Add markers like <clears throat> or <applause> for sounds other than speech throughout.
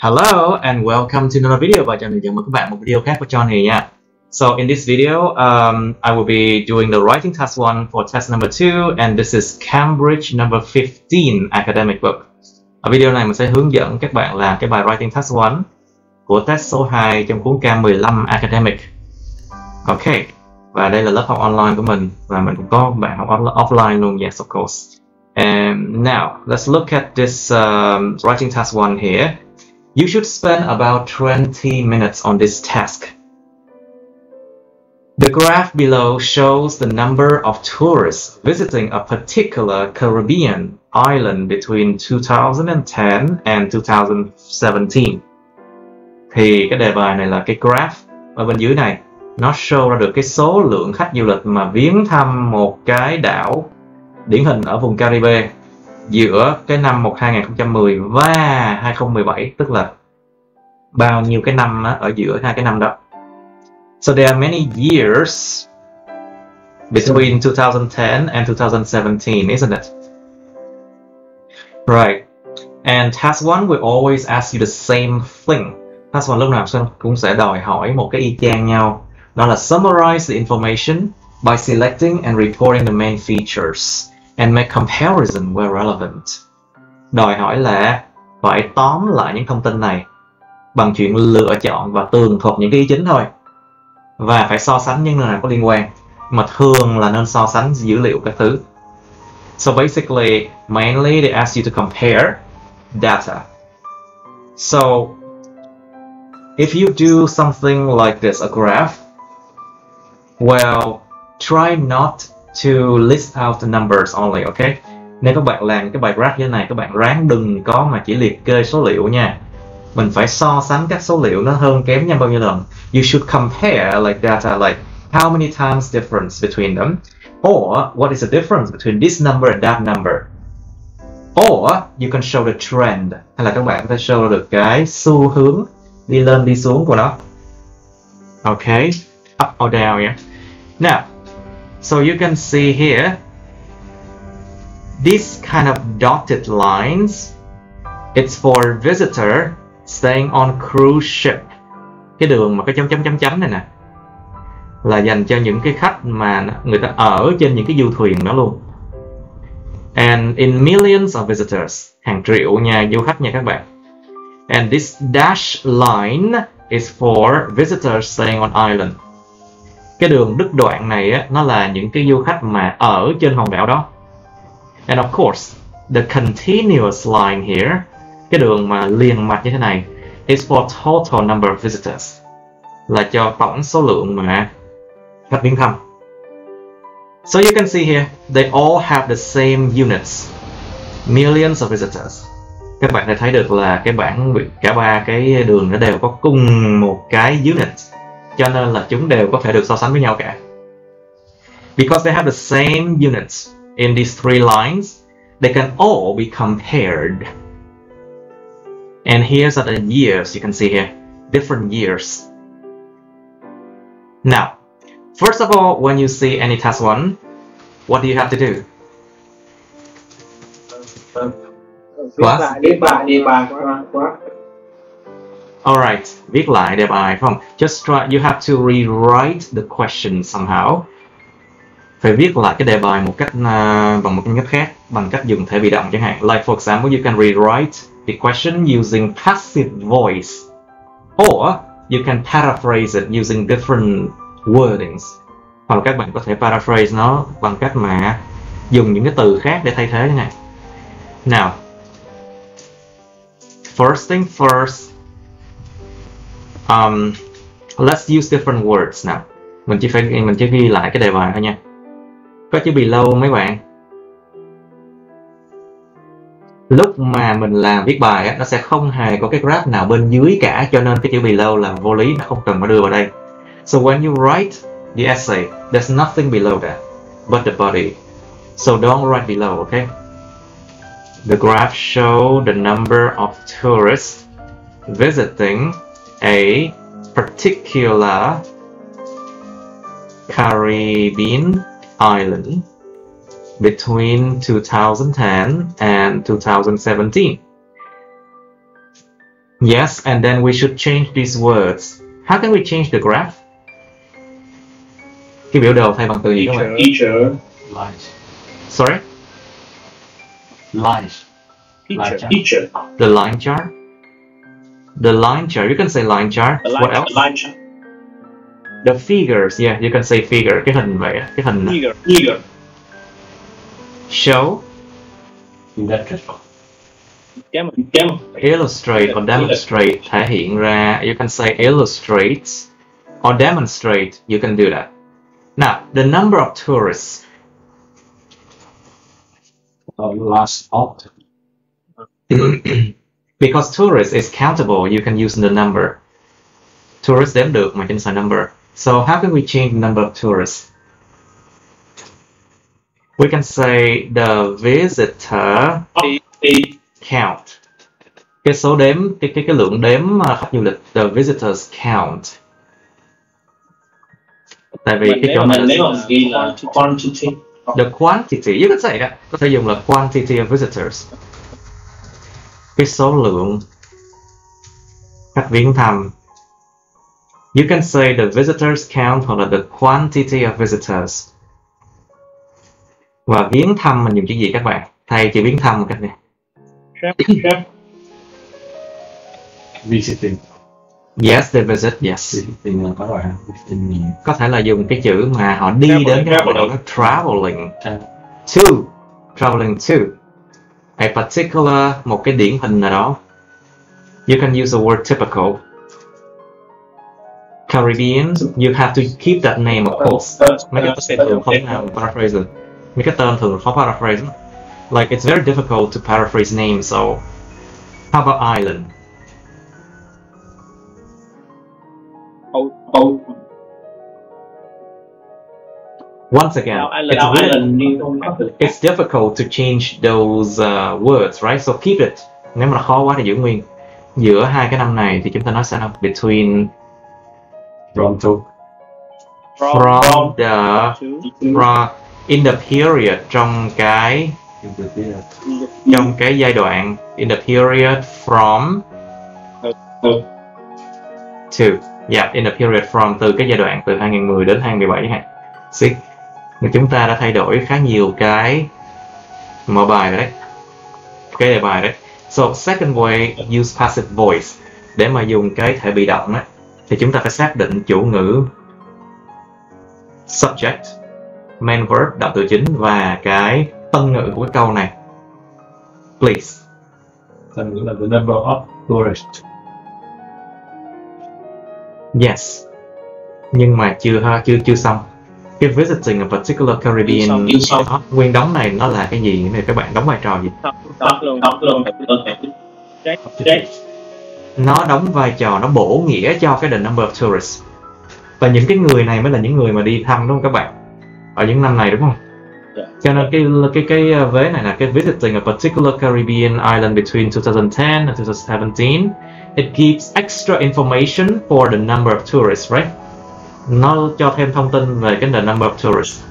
Hello and welcome to another video và chào mừng các bạn một video khác của Johnny nha. So in this video, um, I will be doing the writing task one for test number two and this is Cambridge number 15 academic book. Ở video này mình sẽ hướng dẫn các bạn làm cái bài writing task one của test số 2 trong cuốn Cam 15 academic. Ok. Và đây là lớp học online của mình và mình cũng có bạn học offline luôn, yes of course. And now, let's look at this um, writing task one here. You should spend about 20 minutes on this task. The graph below shows the number of tourists visiting a particular Caribbean island between 2010 and 2017. Thì cái đề bài này là cái graph ở bên dưới này. Nó show ra được cái số lượng khách du lịch mà viếng thăm một cái đảo điển hình ở vùng Caribe giữa cái năm 2010 và 2017 tức là bao nhiêu cái năm ở giữa hai cái năm đó. So there are many years between 2010 and 2017, isn't it? Right. And task one will always ask you the same thing. Task one lúc nào cũng sẽ đòi hỏi một cái y chang nhau. Đó là summarize the information by selecting and reporting the main features and make comparison where relevant. Đòi hỏi là phải tóm lại những thông tin này bằng chuyện lựa chọn và tường thuật những cái ý chính thôi. Và phải so sánh những nơi nào có liên quan. Mà thường là nên so sánh dữ liệu các thứ. So basically, mainly they ask you to compare data. So if you do something like this, a graph, well, try not to list out the numbers only, okay? Nếu các bạn làm cái bài graph như thế này, các bạn ráng đừng có mà chỉ liệt kê số liệu nha. Mình phải so sánh các số liệu nó hơn kém nhau bao nhiêu lần. You should compare like data uh, like how many times difference between them or what is the difference between this number and that number. Or you can show the trend hay là các bạn có thể show được cái xu hướng đi lên đi xuống của nó. Okay, up or down yeah. Now, So you can see here, these kind of dotted lines, it's for visitor staying on cruise ship. Cái đường mà cái chấm chấm chấm chấm này nè là dành cho những cái khách mà người ta ở trên những cái du thuyền đó luôn. And in millions of visitors, hàng triệu nhà du khách nha các bạn. And this dash line is for visitors staying on island cái đường đứt đoạn này á, nó là những cái du khách mà ở trên hòn đảo đó and of course the continuous line here cái đường mà liền mạch như thế này is for total number of visitors là cho tổng số lượng mà khách viếng thăm so you can see here they all have the same units millions of visitors các bạn đã thấy được là cái bảng cả ba cái đường nó đều có cùng một cái unit cho nên là chúng đều có thể được so sánh với nhau cả. Because they have the same units in these three lines, they can all be compared. And here's are the years you can see here, different years. Now, first of all, when you see any test one, what do you have to do? What? Alright, viết lại đề bài không? Just try, you have to rewrite the question somehow. Phải viết lại cái đề bài một cách uh, bằng một cách khác, bằng cách dùng thể bị động chẳng hạn. Like for example, you can rewrite the question using passive voice. Or you can paraphrase it using different wordings. Hoặc là các bạn có thể paraphrase nó bằng cách mà dùng những cái từ khác để thay thế như này. Now, first thing first, um, let's use different words nào mình chỉ phải mình chỉ ghi lại cái đề bài thôi nha có chữ below mấy bạn. Lúc mà mình làm viết bài á, nó sẽ không hề có cái graph nào bên dưới cả cho nên cái chữ below là vô lý nó không cần phải đưa vào đây. So when you write the essay there's nothing below that but the body. So don't write below okay? The graph show the number of tourists visiting a particular Caribbean island between 2010 and 2017. Yes, and then we should change these words. How can we change the graph? Cái biểu đồ thay bằng từ gì các bạn? teacher Light. Sorry? Light. teacher teacher The line chart? The line chart, you can say line chart. the What else? the line chart The figures, yeah, you can say figure. Cái hình vậy, cái hình figure figure show, Electric. cái mà cái mà illustrate or demonstrate thể hiện ra. You can say illustrates or demonstrate. You can do that. Now, the number of tourists. Uh, last out. <coughs> because tourist is countable, you can use the number. Tourist đếm được mà chính là number. So how can we change the number of tourists? We can say the visitor count. Cái số đếm, cái cái cái lượng đếm khách du lịch, the visitors count. Tại vì mình cái chỗ này nếu mà ghi là quantity the quantity, you can say that. Có thể dùng là quantity of visitors. Cái số lượng khách viếng thăm. You can say the visitors count hoặc là the quantity of visitors. Và viếng thăm mình dùng chữ gì các bạn? Thay chữ viếng thăm cách này. chef chef Visiting. Yes, they visit, yes. Visiting là có rồi ha. Visiting. Có thể là dùng cái chữ mà họ đi Traveling, đến cái nào đó, traveling. traveling Tra- to, traveling to a particular một cái điển hình nào đó. You can use the word typical. Caribbean, you have to keep that name of course. Mấy cái tên thường không nào paraphrase được. Mấy cái tên thường khó paraphrase. Like it's very difficult to paraphrase names, so how about island? oh oh Once again, it's really island như không có được it's difficult to change those uh, words, right? So keep it. Nếu mà khó quá thì giữ nguyên. Giữa hai cái năm này thì chúng ta nói sẽ là between From to. from the to from in the period trong cái trong cái giai đoạn in the period from to. Yeah in the period from từ cái giai đoạn từ 2010 đến 2017 chẳng hạn. See, mà chúng ta đã thay đổi khá nhiều cái mở bài rồi đấy. Cái đề bài đấy. So second way use passive voice để mà dùng cái thể bị động á thì chúng ta phải xác định chủ ngữ subject main verb động từ chính và cái tân ngữ của cái câu này please Thành ngữ là the number of tourists. yes nhưng mà chưa ha chưa chưa xong cái visiting a particular Caribbean xong, xong. đó, nguyên đóng này nó là cái gì này các bạn đóng vai trò gì đọc luôn đọc luôn check check nó đóng vai trò nó bổ nghĩa cho cái the number of tourists. Và những cái người này mới là những người mà đi thăm đúng không các bạn? Ở những năm này đúng không? Dạ. cho nên cái cái cái uh, vế này là cái visiting a particular Caribbean island between 2010 and 2017 it gives extra information for the number of tourists right? Nó cho thêm thông tin về cái the number of tourists.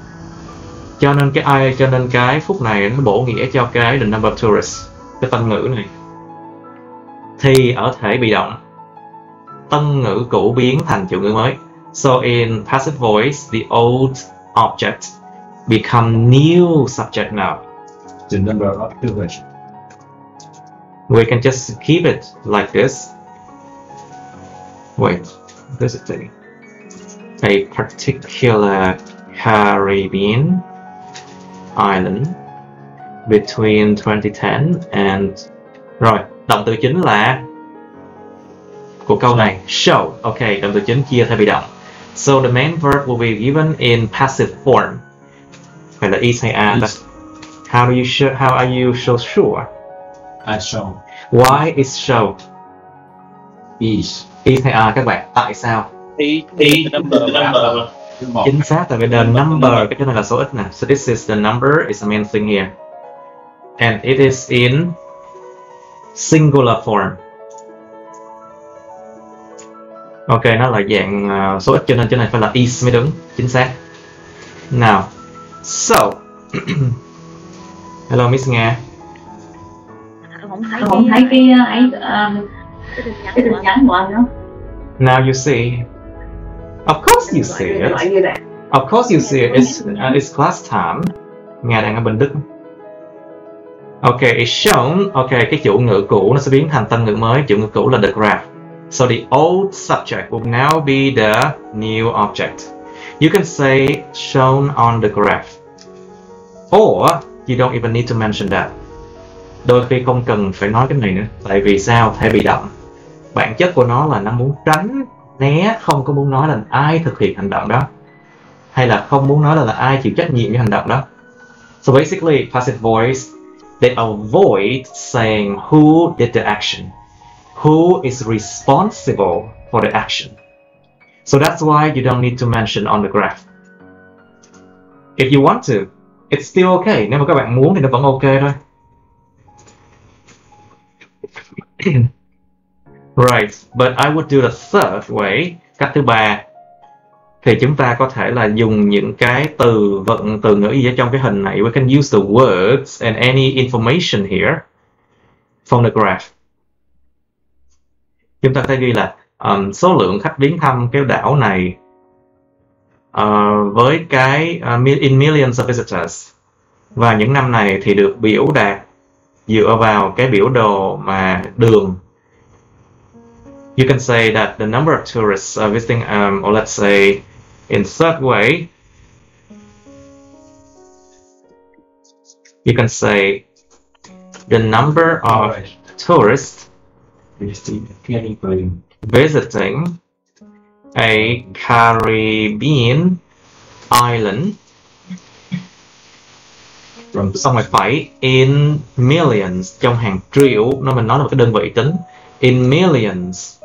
Cho nên cái ai cho nên cái phút này nó bổ nghĩa cho cái the number of tourists. Cái tân ngữ này thì ở thể bị động. Tân ngữ cũ biến thành chủ ngữ mới. So in passive voice the old object become new subject now. The number of we can just keep it like this. Wait visiting a a particular Caribbean island between 2010 and rồi động từ chính là của câu này show. Ok động từ chính chia theo bị động. So the main verb will be given in passive form. Phải là is hay a ta? how do you show how are you so sure? I show. why is show? Is. is hay a các bạn? Tại sao? Thì thì number number. Thứ một. chính xác tại vì the number cái chỗ này là số ít nè. So this is the number is the main thing here. And it is in singular form. Ok, nó là dạng uh, số ít cho nên chỗ này phải là is mới đúng, chính xác. Now, so, <clears throat> hello Miss Nga. không thấy không thấy cái ấy uh, cái tin nhắn của anh đó Now you see. Of course you see it. Of course you see it. It's, uh, it's class time. Nga đang ở bên Đức. Ok, it's shown. Ok, cái chủ ngữ cũ nó sẽ biến thành tân ngữ mới. Chủ ngữ cũ là the graph. So the old subject will now be the new object. You can say shown on the graph. Or you don't even need to mention that. Đôi khi không cần phải nói cái này nữa. Tại vì sao? Thể bị động. Bản chất của nó là nó muốn tránh né, không có muốn nói là ai thực hiện hành động đó. Hay là không muốn nói là, là ai chịu trách nhiệm với hành động đó. So basically, passive voice, they avoid saying who did the action. Who is responsible for the action. So that's why you don't need to mention on the graph. If you want to, it's still okay. Nếu mà các bạn muốn thì nó vẫn ok thôi. <coughs> right, but I would do the third way. Cách thứ ba thì chúng ta có thể là dùng những cái từ vựng từ ngữ gì ở trong cái hình này. We can use the words and any information here Phonograph. Chúng ta có thể ghi là um, số lượng khách viếng thăm cái đảo này uh, với cái uh, in millions of visitors và những năm này thì được biểu đạt dựa vào cái biểu đồ mà đường you can say that the number of tourists uh, visiting um, or let's say in third way you can say the number of tourists Visiting a Caribbean island from xong rồi phải in millions. Trong hàng triệu nó mình nói là một cái đơn vị tính in millions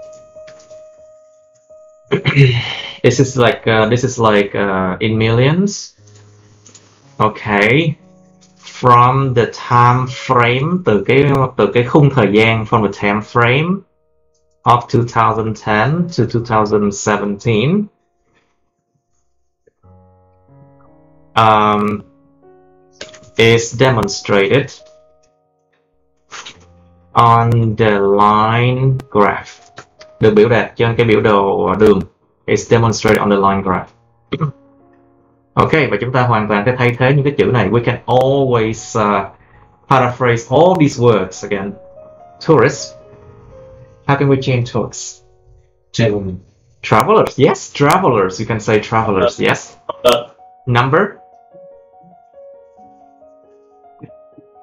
this is like uh, this is like uh, in millions. Okay. From the time frame từ cái từ cái khung thời gian from the time frame of 2010 to 2017 um, is demonstrated on the line graph. Được biểu đạt trên cái biểu đồ uh, đường. Is demonstrated on the line graph <clears throat> ok và chúng ta hoàn toàn có thể thay thế những cái chữ này we can always uh, paraphrase all these words again Tourists. how can we change tourists gentlemen. travelers yes travelers you can say travelers yes number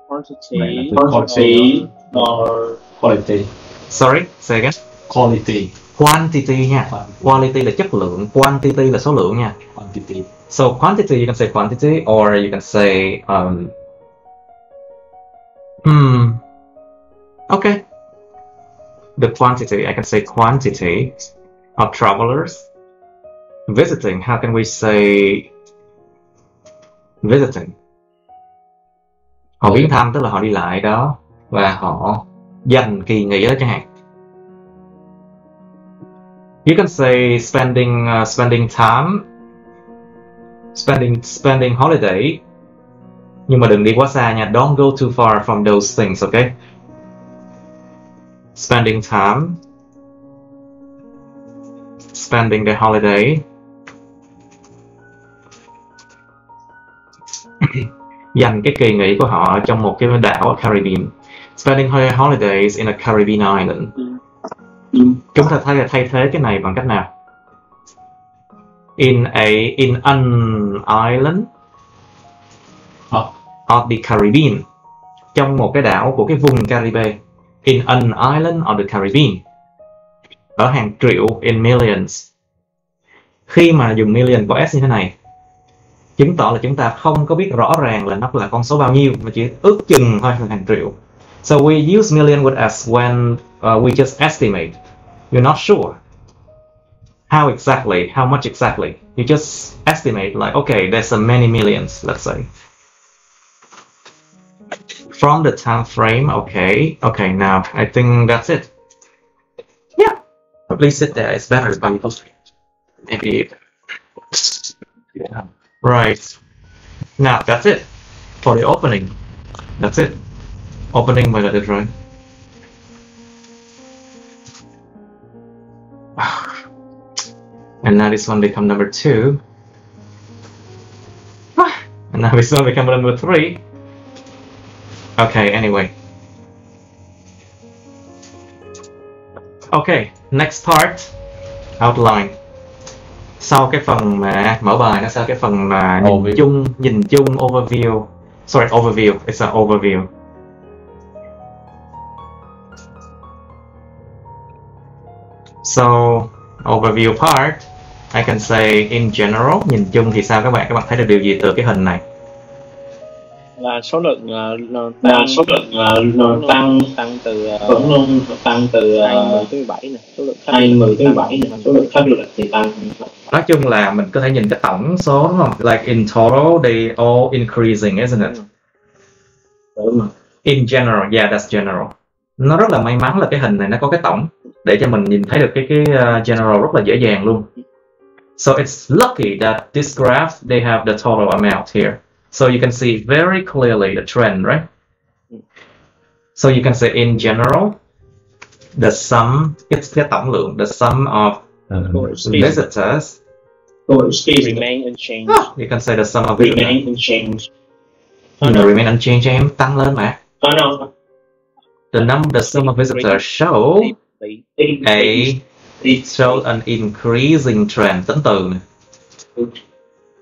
quantity, Quantity. or Quality. sorry say again Quality. Quantity nha. Quality là chất lượng quantity là số lượng nha. Quantity. so quantity you can say quantity or you can say um hmm okay the quantity I can say quantity of travelers visiting. How can we say visiting? Họ viếng thăm tức là họ đi lại đó và họ dành kỳ nghỉ đó chẳng hạn you can say spending uh, spending time spending spending holiday. Nhưng mà đừng đi quá xa nha. Don't go too far from those things okay? Spending time. Spending the holiday. <coughs> Dành cái kỳ nghỉ của họ trong một cái đảo ở Caribbean. Spending her holidays in a Caribbean island chúng ta thay thay thế cái này bằng cách nào? In a, in an island Of of the Caribbean. Trong một cái đảo của cái vùng Caribe. In an island of the Caribbean. Ở hàng triệu, in millions. Khi mà dùng million có s như thế này, chứng tỏ là chúng ta không có biết rõ ràng là nó là con số bao nhiêu, mà chỉ ước chừng thôi là hàng triệu. So we use million with s when uh, we just estimate you're not sure how exactly how much exactly you just estimate like okay there's a many millions let's say from the time frame. Okay, okay. Now I think that's it. Yeah, please sit there. It's better, maybe Yeah. right. Now that's it for the opening. That's it. Opening by the rồi. <sighs> And now this one become number two. <sighs> And now this one become number three. Okay, anyway. Okay, next part. Outline. Sau cái phần mà mở bài nó sau cái phần mà nhìn chung, nhìn chung overview. Sorry, overview. It's an overview. So, overview part, I can say in general, nhìn chung thì sao các bạn? Các bạn thấy được điều gì từ cái hình này? là số lượng ờ, nó là tăng số lượng nó tăng tăng từ ờ, vẫn luôn tăng từ hai uh, tới 17 nè số lượng khách 20 tới 17 nè số lượng khách du lịch thì tăng Nói chung là mình có thể nhìn cái tổng số đúng không? Like in total, they all increasing, isn't it? đúng không? In general, yeah, that's general. Nó rất là may mắn là cái hình này nó có cái tổng để cho mình nhìn thấy được cái cái uh, general rất là dễ dàng luôn. So it's lucky that this graph they have the total amount here. So you can see very clearly the trend, right? So you can say in general, the sum, it's cái tổng lượng, the sum of visitors, Rồi remain unchanged you can say the sum of visitors, remain unchanged you know, remain unchanged em tăng lên mà. oh no The number, the sum of visitors show it show an increasing trend tính từ nè.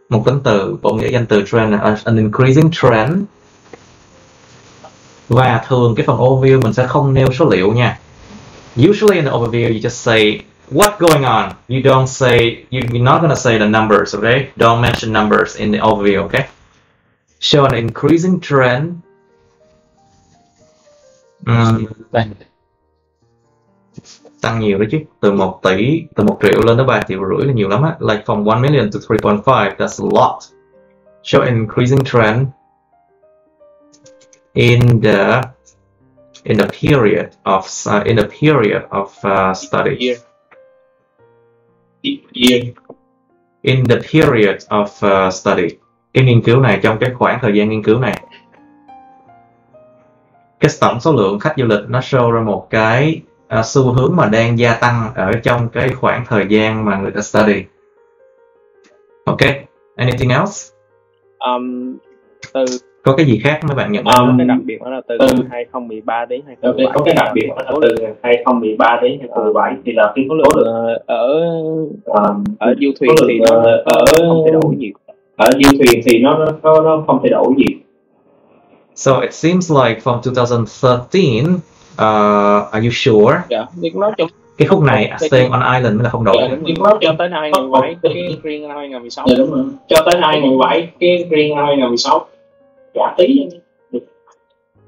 một tính từ bộ nghĩa danh từ trend là an increasing trend. Và thường cái phần overview mình sẽ không nêu số liệu nha. Usually in the overview you just say what going on? You don't say you, you're not gonna say the numbers okay? Don't mention numbers in the overview okay? Show an increasing trend. Ừm, Tăng. nhiều đấy chứ. Từ 1 tỷ từ 1 triệu lên tới 3 triệu rưỡi là nhiều lắm á. Like from 1 million to 3.5 that's a lot. Show an increasing trend in the in the period of uh, in the period of uh, study year. Year. In the period of uh, study. Cái nghiên cứu này trong cái khoảng thời gian nghiên cứu này. Cái tổng số lượng khách du lịch nó show ra một cái uh, xu hướng mà đang gia tăng ở trong cái khoảng thời gian mà người ta study. Ok anything else? Um, từ có cái gì khác mấy bạn nhận Um, có cái đặc biệt đó là từ ừ. 2013 đến Rồi, 2017 có cái đặc biệt là từ 2013 đến 2017 thì là cái số lượng lượng ờ, ở ờ, ở du thuyền thì nó ờ, ở không thay đổi nhiều. ở du thuyền thì nó nó nó không thay đổi gì so it seems like from 2013 uh, are you sure? Dạ nói chung cái khúc này staying on island mới là không đổi. Dạ. việc nói cho tới 2017 cái riêng 2016 dạ đúng rồi. Cho tới 2017 cái riêng 2016 trả tí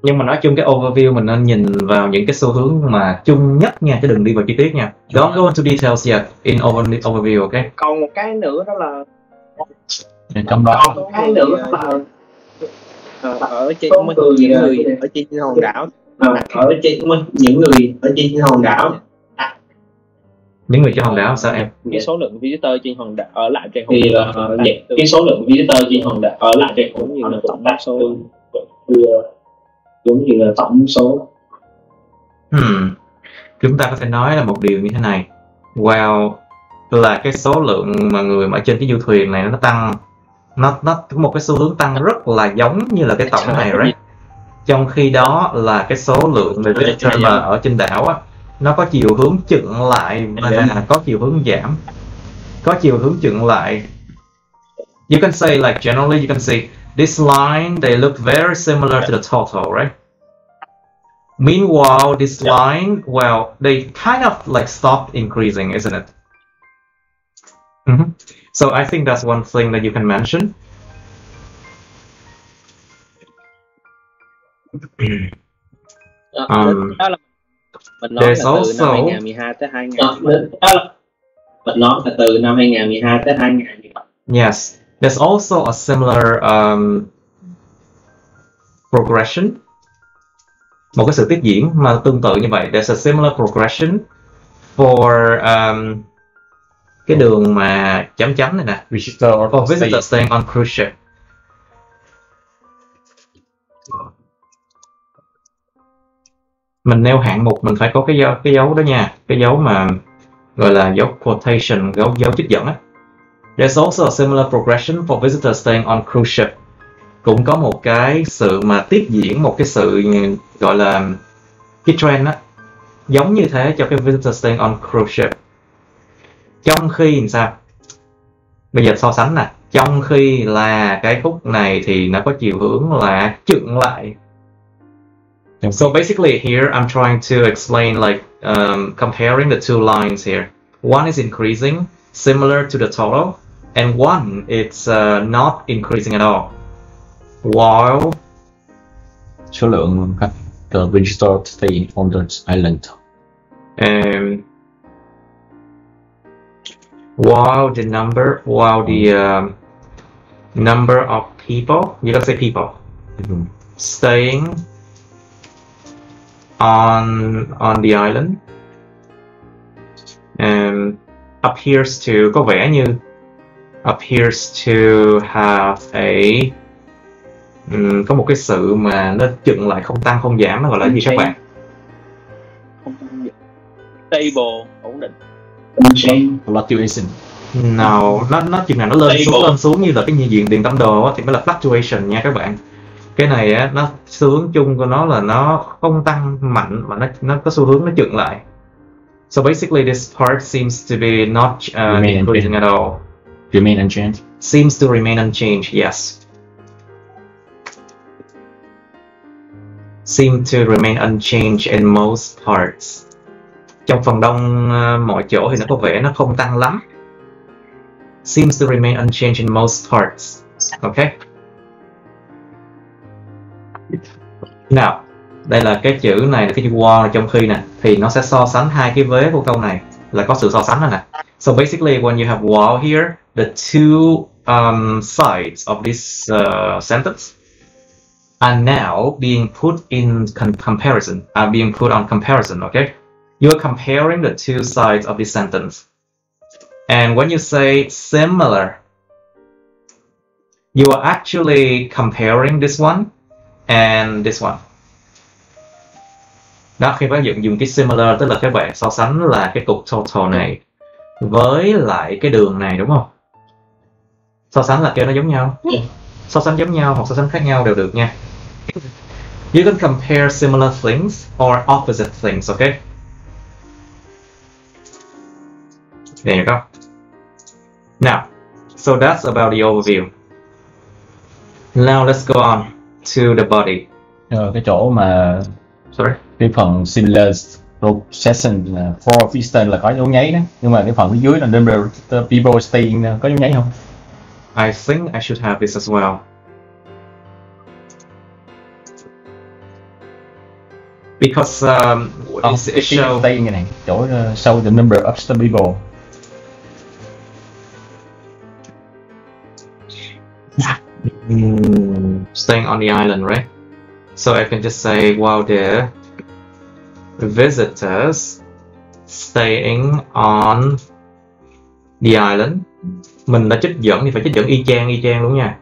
nhưng mà nói chung cái overview mình nên nhìn vào những cái xu hướng mà chung nhất nha chứ đừng đi vào chi tiết nha. Don't go into details yet in over, overview ok? Còn một cái nữa đó là Thì trong đó. Còn một cái nữa là ờ, ở trên người, ờ, người ở trên hòn đảo à, ở trên những người ở trên hòn đảo những người trên hòn đảo sao em cái số lượng visitor trên hòn đảo ở lại trên hòn thì đảo những từ- cái số lượng visitor trên hòn đảo ở lại trên cũng như là tổng số giống như là tổng số Hmm. Chúng ta có thể nói là một điều như thế này. Well, là cái số lượng mà người mà ở trên cái du thuyền này nó tăng nó nó có một cái xu hướng tăng rất là giống như là cái tổng này right? Trong khi đó là cái số lượng visitor mà ở trên đảo á nó có chiều hướng chững lại và có chiều hướng giảm. Có chiều hướng chững lại. You can say like generally you can say this line they look very similar to the total, right? Meanwhile, this line, well, they kind of like stopped increasing, isn't it? Mhm. So I think that's one thing that you can mention. Đó, Um, đó là mình nói there's là từ năm also- 2012 tới đó, 2017 đó là mình nói là từ năm 2012 tới 2017 Yes, there's also a similar um, progression. Một cái sự tiếp diễn mà tương tự như vậy. There's a similar progression for um, cái đường mà chấm chấm này nè. Visitor or visitors staying on cruise ship mình nêu hạng mục, mình phải có cái dấu cái dấu đó nha. Cái dấu mà gọi là dấu quotation, dấu dấu trích dẫn á. There's also a similar progression for visitors staying on cruise ship. Cũng có một cái sự mà tiếp diễn, một cái sự gọi là cái trend á. Giống như thế cho cái visitor staying on cruise ship. Trong khi làm sao? Bây giờ so sánh nè. Trong khi là cái khúc này thì nó có chiều hướng là chững lại. Trong So basically here I'm trying to explain like um, comparing the two lines here. One is increasing, similar to the total, and one it's uh, not increasing at all. While số lượng khách the visitor stay on the island. um, while the number while the um, number of people you can say people staying on on the island. Um, appears to có vẻ như appears to have a ừm, có một cái sự mà nó chững lại không tăng không giảm nó gọi là gì các bạn? Stable ổn định. Fluctuation. nào nó nó chừng nào nó lên xuống lên xuống như là cái diện điện tâm đồ á, thì mới là fluctuation nha các bạn cái này á nó xu hướng chung của nó là nó không tăng mạnh mà nó nó có xu hướng nó chững lại. So basically this part seems to be not uh, increasing at all. Remain unchanged. seems to remain unchanged yes. Seem to remain unchanged in most parts. Trong phần đông uh, mọi chỗ thì nó có vẻ nó không tăng lắm. Seems to remain unchanged in most parts. Okay nào đây là cái chữ này là cái chữ while trong khi nè. Thì nó sẽ so sánh hai cái vế của câu này là có sự so sánh rồi nè. So basically when you have while here the two um, sides of this uh, sentence are now being put in comparison are being put on comparison okay? You're comparing the two sides of this sentence. And when you say similar you are actually comparing this one and this one. Đó khi bác dựng dùng cái similar tức là các bạn so sánh là cái cục total này với lại cái đường này đúng không? So sánh là kêu nó giống nhau. So sánh giống nhau hoặc so sánh khác nhau đều được nha. You can compare similar things or opposite things okay there you go. Now so that's about the overview. Now let's go on to the body Ờ, cái chỗ mà sorry cái phần similar procession là for visitor là có dấu nháy đó nhưng mà cái phần phía dưới là number of people staying có dấu nháy không? I think I should have this as well. Because um, Không, it's, it show staying này chỗ uh, show the number of the people mm, staying on the island, right? So I can just say while there visitors staying on the island. Mình đã trích dẫn thì phải trích dẫn y chang y chang luôn nha.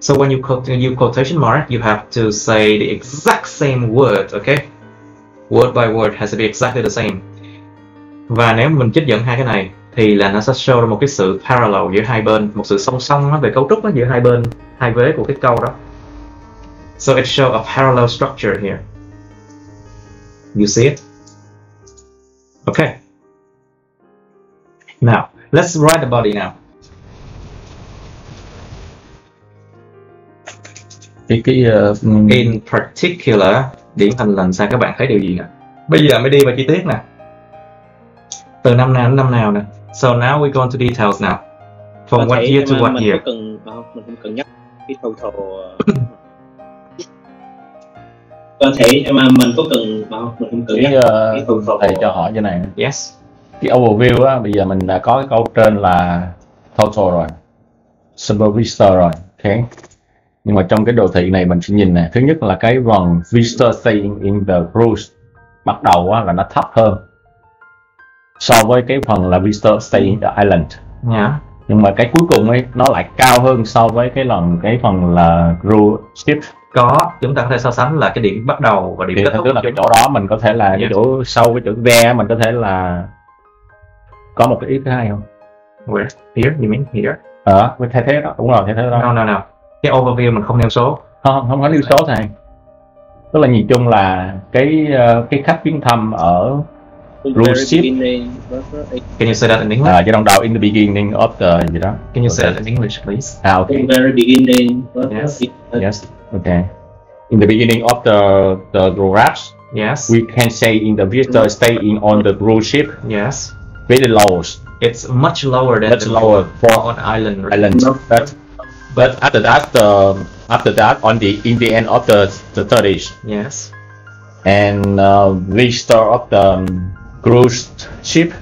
So when you quote, you quotation mark you have to say the exact same word okay? Word by word has to be exactly the same. Và nếu mình trích dẫn hai cái này thì là nó sẽ show ra một cái sự parallel giữa hai bên một sự song song nó về cấu trúc đó, giữa hai bên hai vế của cái câu đó. So it show a parallel structure here. You see it? Okay. Now let's write the body now. Cái cái uh, in particular điển hình là sao các bạn thấy điều gì nè? Bây giờ mới đi vào chi tiết nè. Từ năm nào đến năm nào nè? So now we go into details now. From what year to what mình year? có cần không, mình không cần nhắc cái total ờ, có thể mà mình có cần mà không, mình không cần cái cái uh, total thầy cho hỏi cái này. Yes. Cái overview á bây giờ mình đã có cái câu trên là total rồi super visitor rồi ok? Nhưng mà trong cái đồ thị này mình sẽ nhìn nè thứ nhất là cái phần visitor staying in the cruise bắt đầu á, là nó thấp hơn so với cái phần là visitor staying in the island. Yeah nhưng mà cái cuối cùng ấy nó lại cao hơn so với cái lần cái phần là cruise ship có chúng ta có thể so sánh là cái điểm bắt đầu và điểm thì kết thúc tức là cái chỗ đó mình có thể là cái Yes. chỗ sau cái chỗ ve mình có thể là có một cái ý thứ hai không Where? Here? You mean here? ờ với thay thế đó đúng rồi thay thế đó No, no, no. Cái overview mình không nêu số. không không có lưu số thầy tức là nhìn chung là cái ờ, cái khách viếng thăm ở Cruise ship. Can you say that in English? à, giai đoạn đầu in the beginning of the gì đó Can you say that in English, please? à okay In very beginning Yes. yes okay in the beginning of the the graphs Yes. we can say in the visitor staying on the cruise ship Yes. very low It's much lower than Much the lower for on island. right? island but but after that the after that on the in the end of the the 30s Yes. and uh, visitor of the um, cruise ship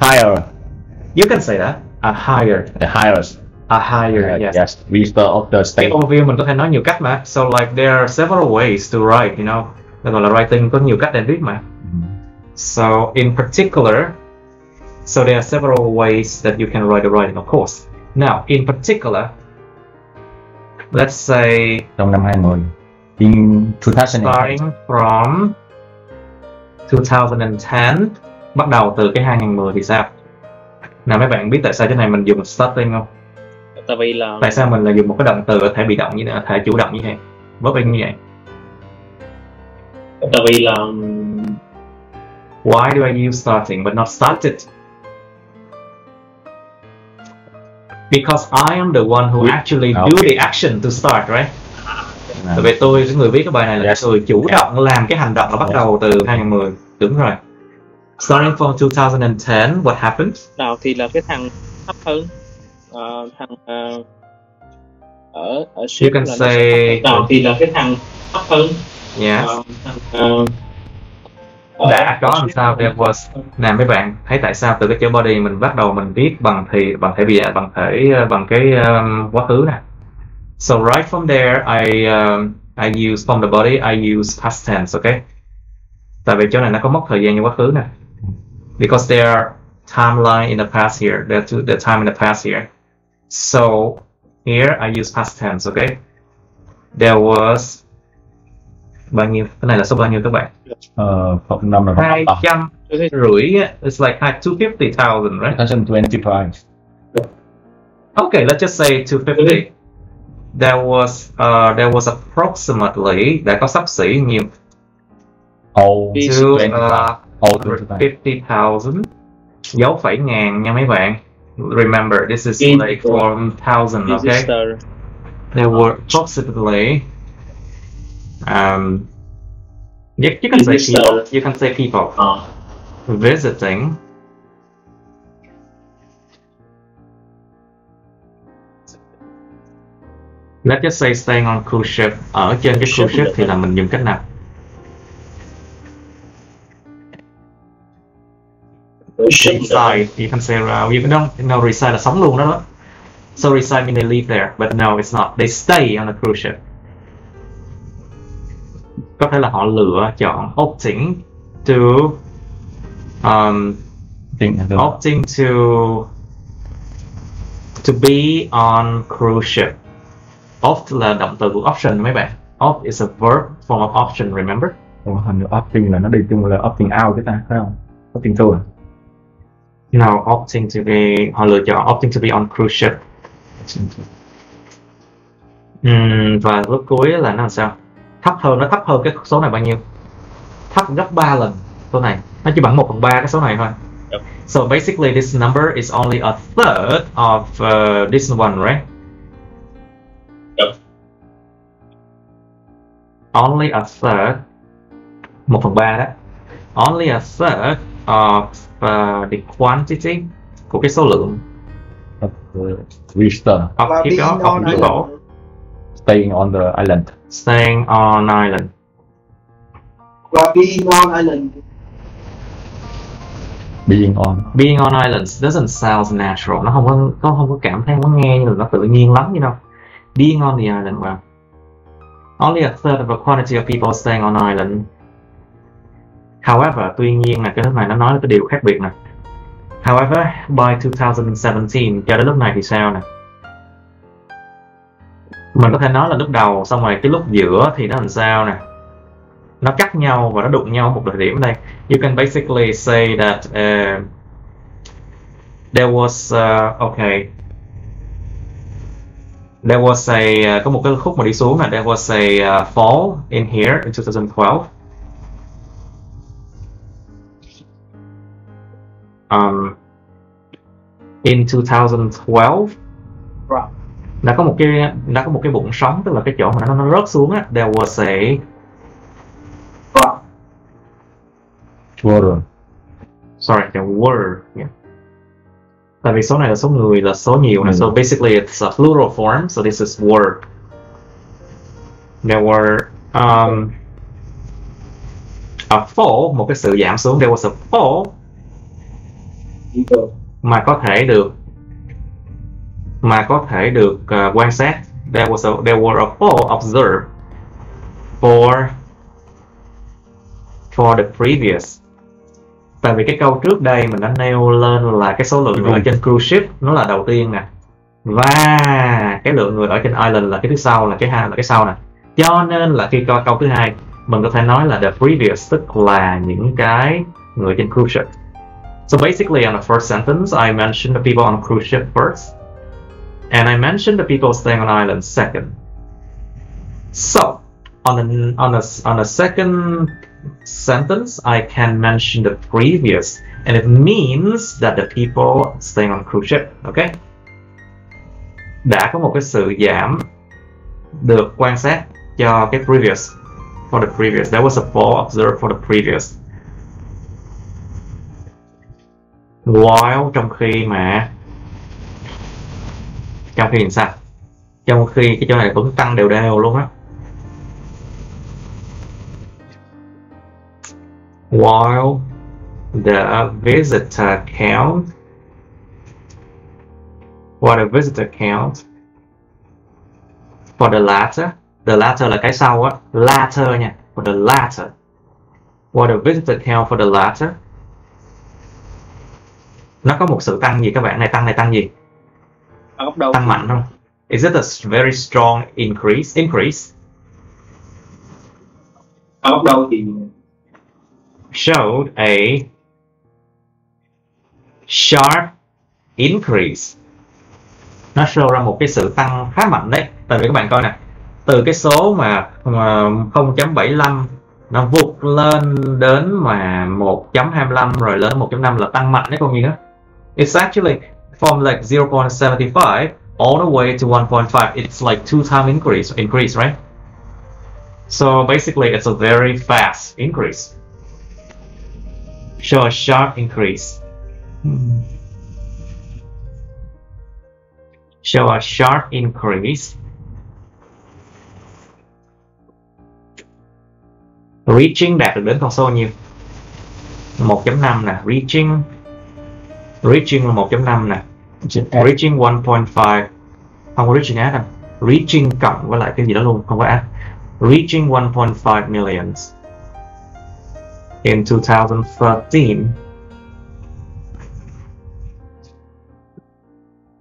higher You can say that. A higher. the highest A higher. uh, yes. yes visitor of the Cái state overview mình có thể nói nhiều cách mà. So like there are several ways to write, you know. Nó gọi là writing có nhiều cách để viết mà. So in particular, so there are several ways that you can write the writing, of course. Now, in particular, let's say trong năm 20 in 2010 starting from 2010, bắt đầu từ cái 2010 thì sao? Nào mấy bạn biết tại sao cái này mình dùng starting không? tại vì là Tại sao mình là dùng một cái động từ ở thể bị động như này, ở thể chủ động như vậy? Verb in như vậy? tại vì là Why do I use starting but not started? Because I am the one who actually Ah, do okay. the action to start, right? Tại vì tôi, cái người viết cái bài này là Yes. người chủ động làm cái hành động là bắt Yes. đầu từ 2010. Đúng rồi. Starting from 2010, what happened? đầu thì là cái thằng thấp hơn Ờ, thằng ờ, ở ở ship You can là say- đầu thì là cái thằng thấp hơn Yes. Ờ, thằng ở- Đã có làm sao there was nè mấy bạn thấy tại sao từ cái chữ body mình bắt đầu mình viết bằng thì bằng thể bị bằng thể bằng cái um, quá khứ nè so right from there I um, I use from the body I use past tense okay tại vì chỗ này nó có mốc thời gian như quá khứ nè. Because there are timeline in the past here there to the time in the past here so here I use past tense okay? There was bao nhiêu? Cái này là số bao nhiêu các bạn? Phần năm là hai trăm rưỡi it's like hai- 250,000 right? 2025 okay let's just say 250 there was uh, there was approximately đã có sắp xỉ nhiều Đi to 25 uh, oh 25 50,000 dấu phẩy ngàn nha mấy bạn. Remember this is In- like from thousand okay? visitor there were approximately um you, you can say people. you can say people. Ờ, visiting. Let's just say staying on cruise ship. Ở trên cái cruise ship thì là mình dùng cách nào? Reside You can say uh, you don't no reside là sống luôn đó đó. So reside means they live there But no it's not. They stay on the cruise ship. Có thể là họ lựa chọn opting to um, opting to to be on cruise ship. Opt là động từ của option mấy bạn. Opt is a verb form of option, remember? Ủa, hình như opting là nó đi chung là opting out cái ta phải không? Opting to à No, opting to be họ lựa chọn opting to be on cruise ship. Ừm, và lúc cuối là nó làm sao? Thấp hơn, nó thấp hơn cái số này bao nhiêu? Thấp gấp 3 lần số này. Nó chỉ bằng 1 phần 3 cái số này thôi. Yep. So basically this number is only a third of uh, this one, right? Yep. Only a third. 1 phần 3 đó. Only a third of uh, the quantity của cái số lượng Of the visitor of people, being of on people island. staying on the island staying on island. và being on island being on Being on islands doesn't sound natural. Nó không có, nó không có cảm thấy, có nghe như là nó tự nhiên lắm, you know. Being on the island, well, Only a third of the quantity of people staying on island. However, tuy nhiên là cái lúc này nó nói cái điều khác biệt nè. However, by 2017, cho đến lúc này thì sao nè? Mình có thể nói là lúc đầu, xong rồi cái lúc giữa thì nó làm sao nè? Nó cắt nhau và nó đụng nhau một thời điểm đây. You can basically say that uh, there was uh, okay there was a uh, có một cái khúc mà đi xuống là there was a uh, fall in here in 2012 um, in 2012 Right. đã có một cái đã có một cái bụng sóng tức là cái chỗ mà nó nó rớt xuống á there was a Right. Water. sorry there were yeah. tại vì số này là số người là số nhiều nè Ừ. so basically it's a plural form so this is were there were um, a fall một cái sự giảm xuống there was a fall mà có thể được mà có thể được uh, quan sát. There was a, there were a four observed for for the previous. Tại vì cái câu trước đây mình đã nêu lên là cái số lượng người ở trên cruise ship nó là đầu tiên nè. Và cái lượng người ở trên island là cái thứ sau là cái hai là cái sau nè. Cho nên là khi coi câu thứ hai mình có thể nói là the previous tức là những cái người trên cruise ship. So basically, on the first sentence, I mentioned the people on a cruise ship first, and I mentioned the people staying on island second. So on the on a on a second sentence, I can mention the previous, and it means that the people staying on cruise ship. Okay. Đã có một cái sự giảm được quan sát cho cái previous for the previous. There was a fall observed for the previous. While trong khi mà trong khi làm sao? Trong khi cái chỗ này vẫn tăng đều đều luôn á. While the visitor count. While the visitor count. For the latter. The latter là cái sau á. Latter nha. For the latter. While the visitor count for the latter nó có một sự tăng gì các bạn? Này tăng này tăng gì? Ở góc đầu tăng mạnh không? Is it a very strong increase? Increase. Ở góc đầu thì showed a sharp increase. Nó show ra một cái sự tăng khá mạnh đấy. Tại vì các bạn coi nè từ cái số mà, mà 0.75 nó vụt lên đến mà 1.25 rồi lên 1.5 là tăng mạnh đấy còn gì nữa it's actually from like 0.75 all the way to 1.5 it's like two time increase increase right? So basically it's a very fast increase. Show a sharp increase. Show a sharp increase. Reaching đạt được đến con số nhiêu? 1.5 nè. Reaching reaching là 1.5 nè. Reaching 1.5 không có reaching ad đâu. Reaching cộng với lại cái gì đó luôn không có ad reaching 1.5 millions in 2013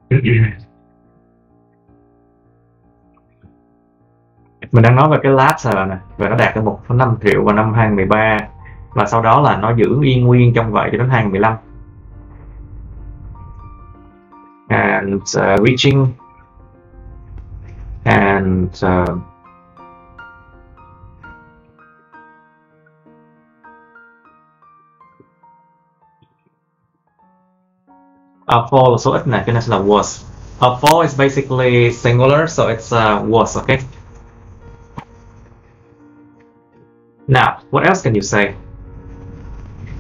<coughs> mình đang nói về cái latter nè và nó đạt được 1,5 triệu vào năm 2013 và sau đó là nó giữ yên nguyên trong vậy cho đến 2015 and uh, reaching and uh, a fall này cho nên sẽ was. A fall is basically singular so it's uh, was okay? Now what else can you say?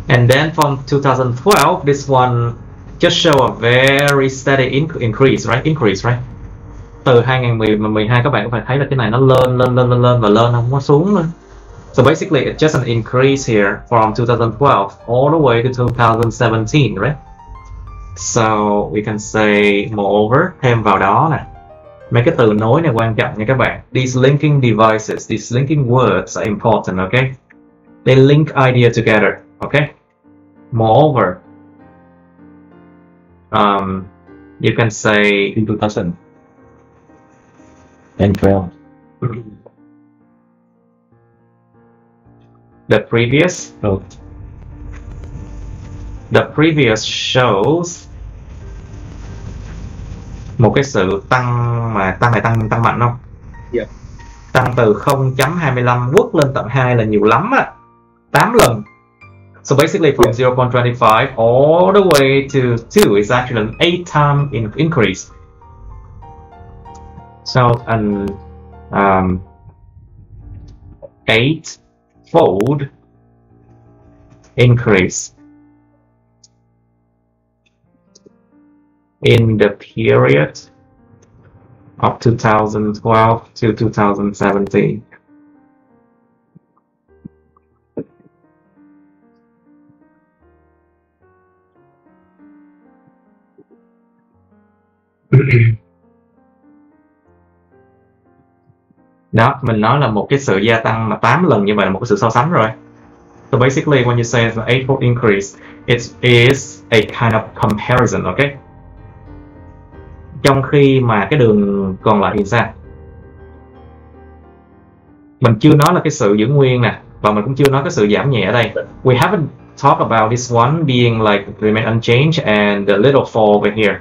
And then from 2012 this one just show a very steady increase, right? Increase, right? Từ 2012 các bạn có phải thấy là cái này nó lên lên lên lên lên và lên không? Có xuống nữa so basically, it's just an increase here from 2012 all the way to 2017 right? So we can say moreover, thêm vào đó nè. Mấy cái từ nối này quan trọng nha các bạn. These linking devices, these linking words are important, okay? They link idea together, okay? Moreover um, you can say in 2000 and 12 the previous so the previous shows một cái sự tăng mà tăng này tăng tăng mạnh không? Dạ. Tăng từ 0.25 quất lên tận 2 là nhiều lắm á. 8 lần. So basically from 0.25 all the way to 2 is actually an 8 time in increase. So an um, 8 fold increase in the period of 2012 to 2017. <clears throat> Đó, mình nói là một cái sự gia tăng mà 8 lần như vậy là một cái sự so sánh rồi. So basically when you say it's an eightfold increase, it is a kind of comparison, okay? trong khi mà cái đường còn lại thì sao mình chưa nói là cái sự giữ nguyên nè và mình cũng chưa nói cái sự giảm nhẹ ở đây we haven't talked about this one being like remain unchanged and the little fall over here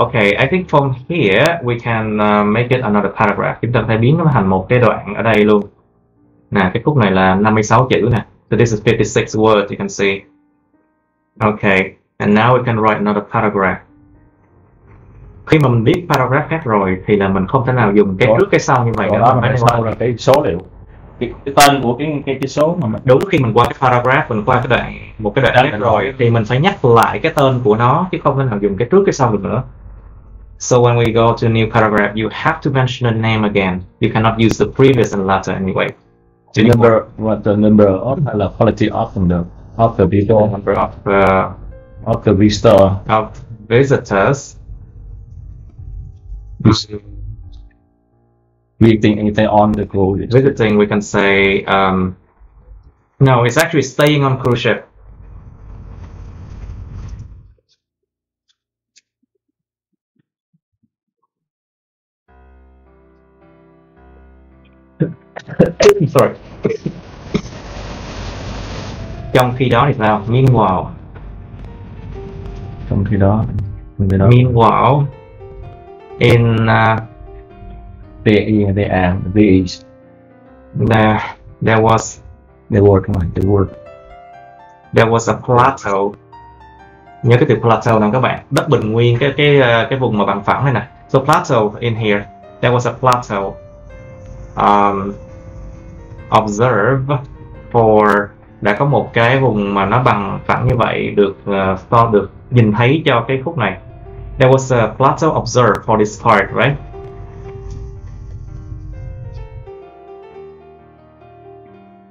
Okay, I think from here we can uh, make it another paragraph. Chúng ta có thể biến nó thành một cái đoạn ở đây luôn. Nè, cái khúc này là 56 chữ nè. So this is 56 words you can see. Okay, and now we can write another paragraph. Khi mà mình biết paragraph khác rồi thì là mình không thể nào dùng cái Đó. trước cái sau như vậy nữa. phải sau là cái số liệu cái, cái tên của cái cái, cái số mà mình Đúng khi mình qua cái paragraph, mình qua cái đoạn một cái đoạn đó. rồi thì mình phải nhắc lại cái tên của nó chứ không thể nào dùng cái trước cái sau được nữa. So when we go to a new paragraph, you have to mention the name again. You cannot use the previous and latter anyway. the number what the number of hay là quality of the of the people number of uh, of the visitor of visitors visiting anything on the cruise visiting, we can say um, no. It's actually staying on cruise ship. <laughs> Sorry. Trong khi đó thì sao? Meanwhile, trong khi đó trong khi đó meanwhile, in uh, they are they is there, there was the word come on the word. There was a plateau. Nhớ cái từ plateau nào các bạn. Đất bình nguyên cái cái ờ, cái vùng mà bằng phẳng này nè. So plateau in here there was a plateau. Um, observe for đã có một cái vùng mà nó bằng phẳng như vậy được uh, so được nhìn thấy cho cái khúc này there was a plateau observed for this part right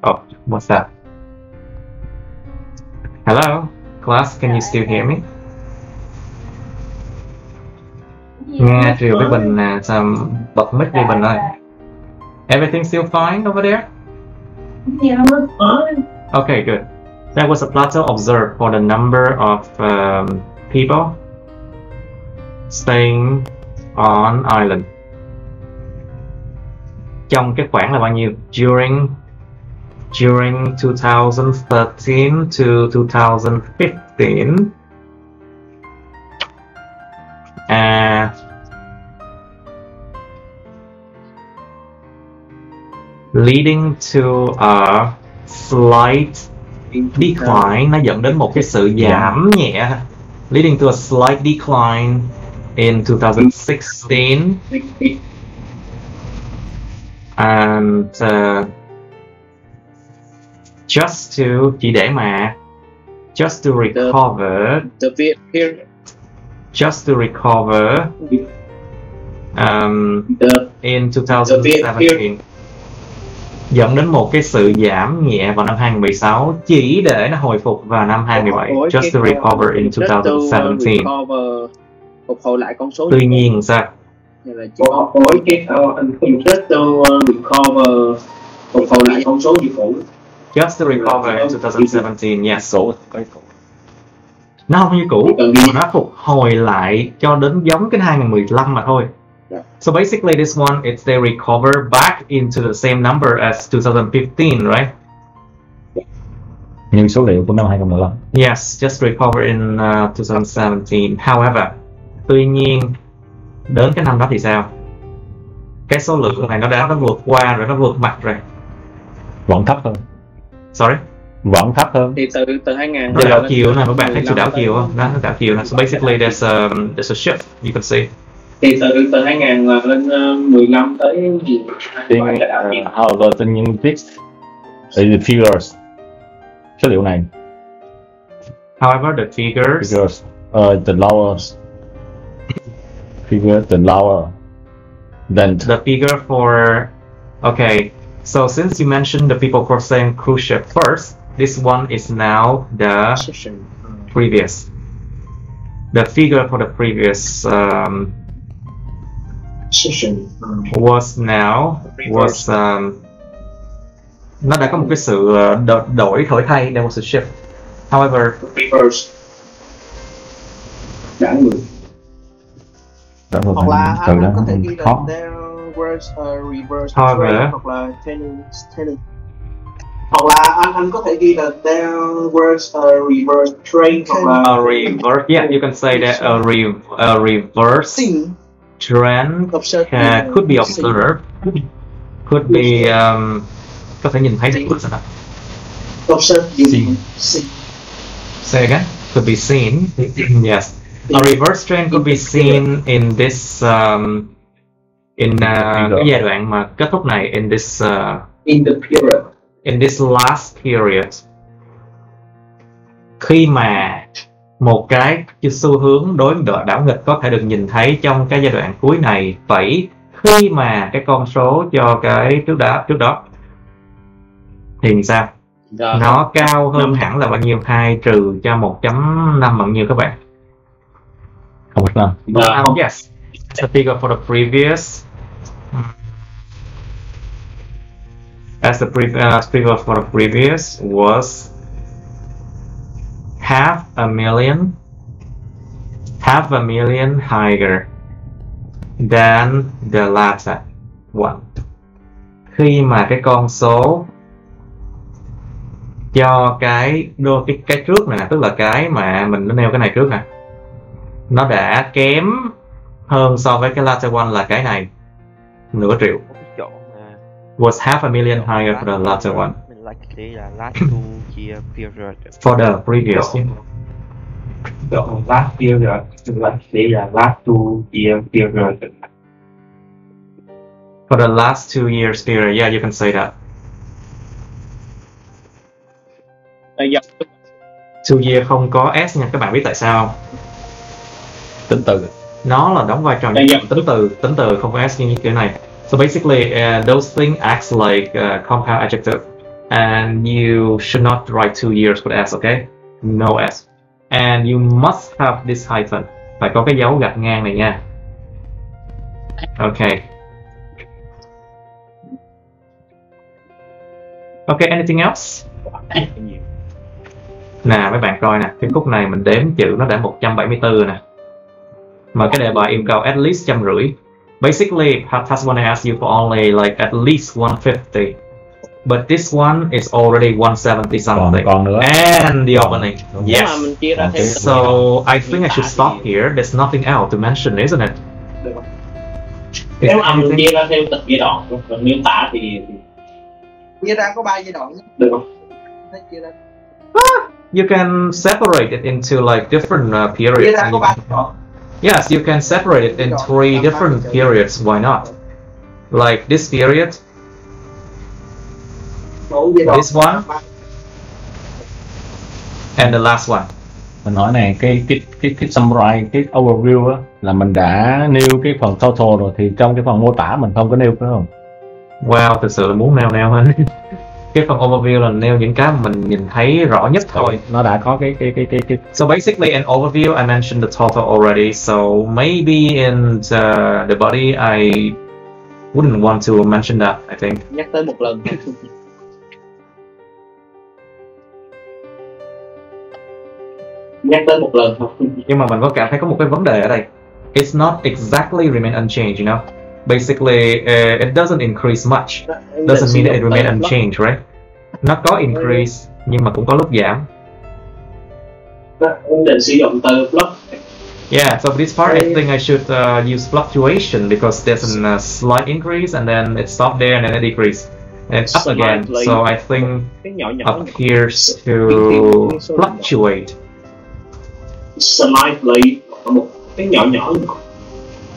oh what's that Hello, class, can you still hear me? Nghe Triều với Bình sao bật mic đi Bình ơi. Everything still fine over there? Yeah. Okay, good. There was a plateau observed for the number of um, people staying on island. Trong cái khoảng là bao nhiêu? During during 2013 to 2015 uh, leading to a slight decline nó dẫn đến một cái sự giảm nhẹ. Leading to a slight decline in 2016 and uh, just to chỉ để mà just to recover. The vi- period, just to recover um, the in 2017 dẫn đến một cái sự giảm nhẹ vào năm 2016 chỉ để nó hồi phục vào năm 2017 Ủa, just to recover in mục đích to 2017 recover phục hồi lại con số tuy nhiên sao? Có với cái uh, interest to recover phục hồi lại con số dịch vụ just to recover in 2017 yes. Số nó không như cũ mà nó phục hồi lại cho đến giống cái 2015 mà thôi Yeah. so basically this one it's they recover back into the same number as 2015 right như số liệu của năm 2015 Yes, just recover in uh, 2017. However, tuy nhiên đến cái năm đó thì sao? Cái số lượng này nó đã nó vượt qua rồi, nó vượt mặt rồi. vẫn thấp hơn Sorry, vẫn thấp hơn thì từ từ 2000 nó đảo chiều nè, các bạn thấy sự đảo chiều không? Nó đảo chiều nè. So basically there's a there's a shift you can see. Thì từ từ 2000 là lên uh, 15 tới gì Tuy phải nhiên, là đạo diễn uh, however, tuy nhiên this the figures số liệu này However, the figures figures uh, the lower figure the lower than the figure for okay. So since you mentioned the people crossing cruise ship first, this one is now the previous. The figure for the previous um, session was now was um, nó đã có một cái sự đo- đổi thổi thay there was a shift. However reverse. Đã là hoặc là từ anh đó có thể ghi là there was a reverse However- hoặc là tennis tennis hoặc là anh anh có thể ghi là there was a reverse trend hoặc là a reverse yeah you can say that a, re, a reverse trend uh, could be observed. Could be um, có thể nhìn thấy được sao nào? sin say again. Could be seen. <clears throat> Yes. A reverse trend could be seen in this um, in uh, cái giai đoạn mà kết thúc này in this uh, in the period. in this last period. Khi mà một cái xu hướng đối đỡ đảo nghịch có thể được nhìn thấy trong cái giai đoạn cuối này. Vậy khi mà cái con số cho cái trước đó trước đó thì sao? Nó cao hơn hẳn là bao nhiêu? Hai trừ cho 1.5 bằng nhiêu các bạn? Không biết nào Dạ, Um, yes, the figure for the previous. As the pre- uh, figure for the previous was half a million, half a million higher than the latter one. Khi mà cái con số cho cái đô cái cái trước này nè, tức là cái mà mình đã nêu cái này trước nè nó đã kém hơn so với cái latter one là cái này. Nửa triệu. Was half a million higher for the latter one like là last two year period. For the previous the last period like là last two year period. For the last two years period yeah you can say that. Là dọc two year không có s nha các bạn biết tại sao không? Tính từ. Nó là đóng vai trò như dạ. tính từ tính từ không có s như kiểu này. So basically uh, those things acts like uh, compound adjective and you should not write two years with s, okay? No s. And you must have this hyphen. Phải có cái dấu gạch ngang này nha. Okay okay anything else? Nè, mấy bạn coi nè. Cái khúc này mình đếm chữ nó đã 174 nè. Mà cái đề bài yêu cầu at least trăm rưỡi. Basically task one asks you for only, like, at least 150 but this one is already 170 something. And the opening. Yes. Mình chia ra Okay. theo so I think I should stop here. There's nothing else to mention isn't it? Nếu mà mình chia ra theo từng giai đoạn còn miêu tả thì thì chia ra có ba giai đoạn được không? Thấy chia ra you can separate it into like different uh, periods. And you can- Yes, you can separate it in three different periods. Why not? Like this period, mỗi giai đoạn This one? and the last one. mình nói này cái cái cái cái summary cái overview á là mình đã nêu cái phần total rồi thì trong cái phần mô tả mình không có nêu phải không Wow, thực sự là muốn nêu nêu hơn. <laughs> cái phần overview là nêu những cái mình nhìn thấy rõ nhất thôi. nó đã có cái cái cái cái cái So basically, in overview, I mentioned the total already. So maybe in the, the body, I wouldn't want to mention that. I think. nhắc tới một lần <laughs> nhắc tới một lần thôi Nhưng mà mình có cảm thấy có một cái vấn đề ở đây. It's not exactly remain unchanged, you know. Basically, uh, it doesn't increase much. Doesn't mean that it remain unchanged, right? Nó có increase nhưng mà cũng có lúc giảm. Ấn định sử dụng từ block Yeah, so for this part, I think I should uh, use fluctuation because there's a uh, slight increase and then it stopped there and then it decreased and up again. So I think appears to fluctuate. Slightly một cái nhỏ nhỏ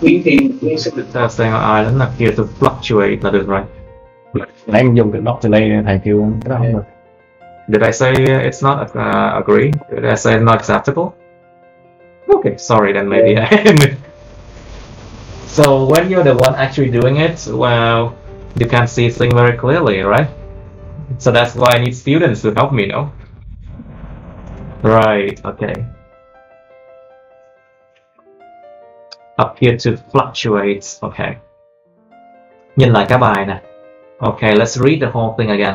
biến thiên biến số Uh, saying island appear to fluctuate là được rồi. nãy em dùng cái dot delay thầy kêu cái đó không được Did I say it's not uh, agree? Did I say it's not acceptable? Okay, sorry then maybe I <laughs> So when you're the one actually doing it, well, you can see things very clearly, right? So that's why I need students to help me, no? Right, okay. Appear to fluctuate, okay. Nhìn lại cái bài nè. Okay, let's read the whole thing again.